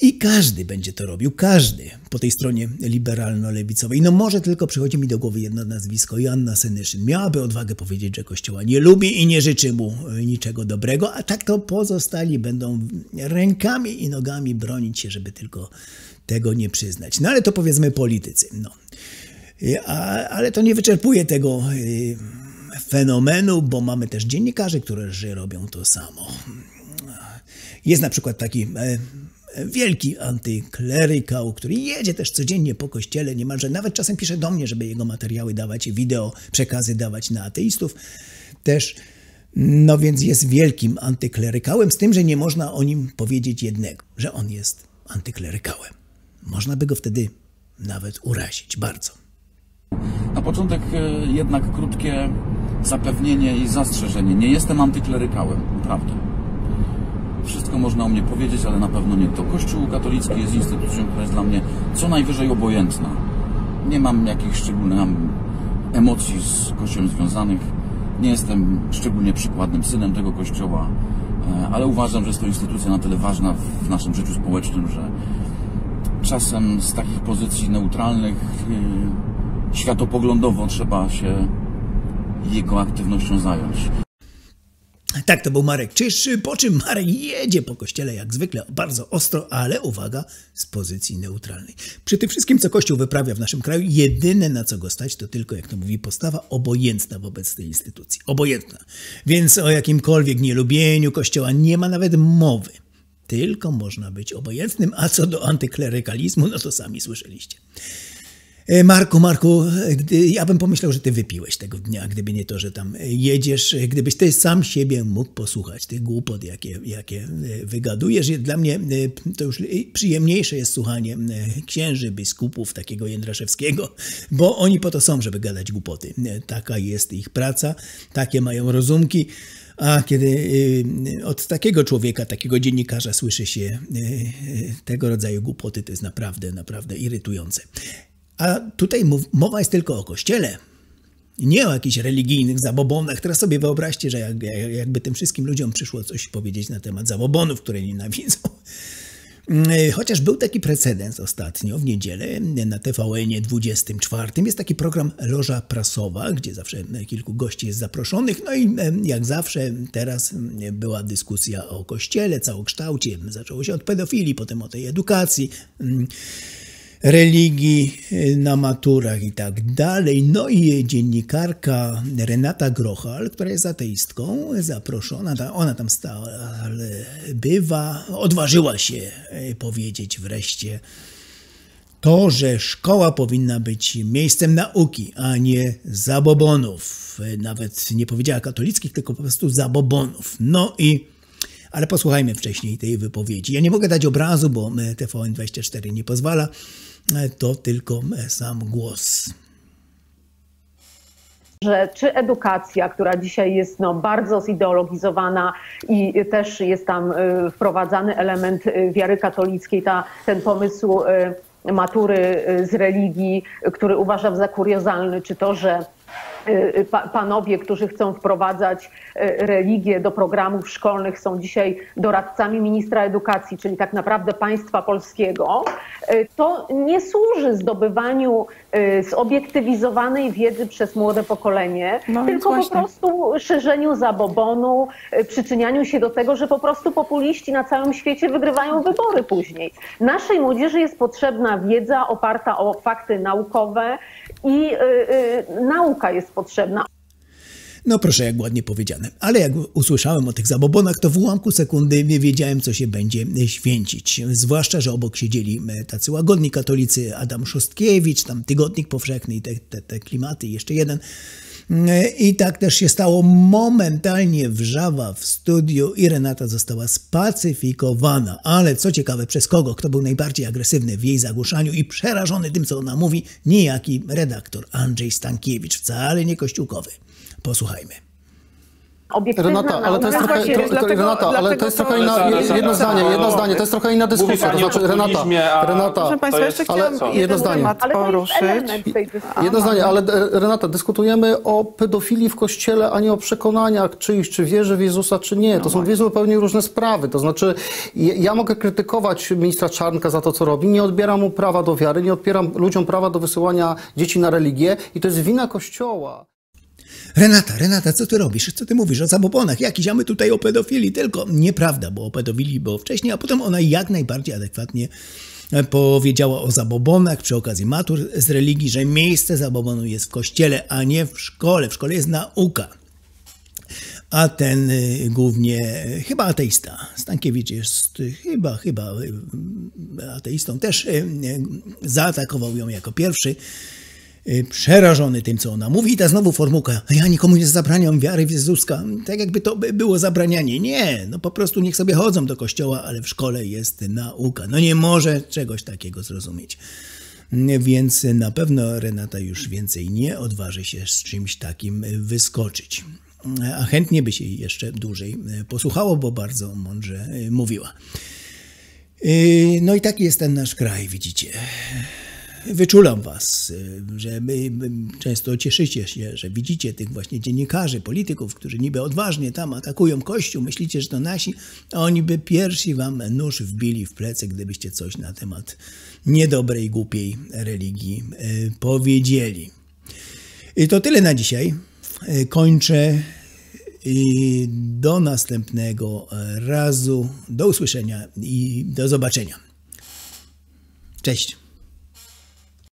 Speaker 1: I każdy będzie to robił, każdy po tej stronie liberalno-lewicowej. No może tylko przychodzi mi do głowy jedno nazwisko, Joanna Senyszyn. Miałaby odwagę powiedzieć, że Kościoła nie lubi i nie życzy mu niczego dobrego, a tak to pozostali będą rękami i nogami bronić się, żeby tylko tego nie przyznać. No ale to powiedzmy politycy. No. A, ale to nie wyczerpuje tego y, fenomenu, bo mamy też dziennikarzy, którzy robią to samo. Jest na przykład taki e, wielki antyklerykał, który jedzie też codziennie po kościele, niemalże nawet czasem pisze do mnie, żeby jego materiały dawać, wideo, przekazy dawać na ateistów. Też, no więc jest wielkim antyklerykałem, z tym, że nie można o nim powiedzieć jednego, że on jest antyklerykałem. Można by go wtedy nawet urazić bardzo.
Speaker 13: Na początek e, jednak krótkie zapewnienie i zastrzeżenie. Nie jestem antyklerykałem, prawda wszystko można o mnie powiedzieć, ale na pewno nie to. Kościół katolicki jest instytucją, która jest dla mnie co najwyżej obojętna. Nie mam jakichś szczególnych emocji z Kościołem związanych. Nie jestem szczególnie przykładnym synem tego Kościoła, e, ale uważam, że jest to instytucja na tyle ważna w naszym życiu społecznym, że czasem z takich pozycji neutralnych e, światopoglądowo trzeba się jego aktywnością zająć.
Speaker 1: Tak, to był Marek Czysz, po czym Marek jedzie po kościele jak zwykle bardzo ostro, ale uwaga, z pozycji neutralnej. Przy tym wszystkim, co Kościół wyprawia w naszym kraju, jedyne na co go stać, to tylko, jak to mówi, postawa obojętna wobec tej instytucji. Obojętna. Więc o jakimkolwiek nielubieniu Kościoła nie ma nawet mowy. Tylko można być obojętnym, a co do antyklerykalizmu, no to sami słyszeliście. E, Marku, Marku, gdy, ja bym pomyślał, że ty wypiłeś tego dnia, gdyby nie to, że tam jedziesz, gdybyś ty sam siebie mógł posłuchać tych głupot, jakie, jakie e, wygadujesz. Dla mnie e, to już przyjemniejsze jest słuchanie księży, biskupów, takiego Jędraszewskiego, bo oni po to są, żeby gadać głupoty. Taka jest ich praca, takie mają rozumki. A kiedy od takiego człowieka, takiego dziennikarza słyszy się tego rodzaju głupoty, to jest naprawdę, naprawdę irytujące. A tutaj mowa jest tylko o kościele. Nie o jakichś religijnych zabobonach. Teraz sobie wyobraźcie, że jakby tym wszystkim ludziom przyszło coś powiedzieć na temat zabobonów, które nienawidzą. Chociaż był taki precedens ostatnio, w niedzielę, na TVN 24. Jest taki program Loża Prasowa, gdzie zawsze kilku gości jest zaproszonych. No i jak zawsze teraz była dyskusja o kościele, całokształcie. Zaczęło się od pedofilii, potem o tej edukacji religii y, na maturach i tak dalej. No i dziennikarka Renata Grochal, która jest ateistką, zaproszona, ona tam stała, bywa, odważyła się y, powiedzieć wreszcie to, że szkoła powinna być miejscem nauki, a nie zabobonów. Nawet nie powiedziała katolickich, tylko po prostu zabobonów. No i ale posłuchajmy wcześniej tej wypowiedzi. Ja nie mogę dać obrazu, bo TVN24 nie pozwala. To tylko sam głos.
Speaker 14: Że czy edukacja, która dzisiaj jest no, bardzo zideologizowana i też jest tam y, wprowadzany element y, wiary katolickiej, ta, ten pomysł matury z religii, który uważam za kuriozalny, czy to, że panowie, którzy chcą wprowadzać y, religię do programów szkolnych, są dzisiaj doradcami ministra edukacji, czyli tak naprawdę państwa polskiego, to nie służy zdobywaniu zobiektywizowanej wiedzy przez młode pokolenie, no tylko po prostu szerzeniu zabobonu, przyczynianiu się do tego, że po prostu populiści na całym świecie wygrywają wybory później. Naszej młodzieży jest potrzebna wiedza oparta o fakty naukowe i nauka jest potrzebna.
Speaker 1: No proszę, jak ładnie powiedziane. Ale jak usłyszałem o tych zabobonach, to w ułamku sekundy nie wiedziałem, co się będzie święcić. Zwłaszcza, że obok siedzieli e, tacy łagodni katolicy, Adam Szostkiewicz, tam Tygodnik Powszechny i te, te, te klimaty, jeszcze jeden. E, I tak też się stało. Momentalnie wrzawa w studiu i Renata została spacyfikowana. Ale co ciekawe, przez kogo? Kto był najbardziej agresywny w jej zagłuszaniu i przerażony tym, co ona mówi? Niejaki redaktor Andrzej Stankiewicz, wcale nie kościółkowy. Posłuchajmy.
Speaker 15: Renata, ale to jest trochę, tro, dlatego, Renata, ale to jest trochę inna, jedno zdanie, jedno zdanie, to jest trochę inna dyskusja, to znaczy Renata, Renata, ale jedno zdanie, jedno zdanie, ale Renata, dyskutujemy o pedofilii w Kościele, a nie o przekonaniach czyjś, czy wierzy w Jezusa, czy nie, to są dwie zupełnie różne sprawy, to znaczy ja mogę krytykować ministra Czarnka za to, co robi, nie odbieram mu prawa do wiary, nie odbieram ludziom prawa do wysyłania dzieci na religię i to jest wina Kościoła.
Speaker 1: Renata, Renata, co ty robisz? Co ty mówisz o zabobonach? Jakiś, a my tutaj o pedofilii. Tylko nieprawda, bo o pedofilii było wcześniej, a potem ona jak najbardziej adekwatnie e, powiedziała o zabobonach przy okazji matur z religii, że miejsce zabobonu jest w kościele, a nie w szkole. W szkole jest nauka. A ten e, głównie e, chyba ateista. Stankiewicz jest chyba, chyba ateistą. Też zaatakował ją jako pierwszy. Y, przerażony tym, co ona mówi. I ta znowu formułka, ja nikomu nie zabraniam wiary w Jezuska. Tak jakby to było zabranianie. Nie, no po prostu niech sobie chodzą do kościoła, ale w szkole jest nauka. No nie może czegoś takiego zrozumieć. Więc na pewno Renata już więcej nie odważy się z czymś takim wyskoczyć. A chętnie by się jej jeszcze dłużej posłuchało, bo bardzo mądrze mówiła. Y, no i taki jest ten nasz kraj, widzicie wyczulam was, y, że my, często cieszycie się, że widzicie tych właśnie dziennikarzy, polityków, którzy niby odważnie tam atakują Kościół, myślicie, że to nasi, a oni by pierwsi wam nóż wbili w plecy, gdybyście coś na temat niedobrej, głupiej religii y, powiedzieli. I to tyle na dzisiaj. Y, kończę i do następnego razu. Do usłyszenia i do zobaczenia. Cześć.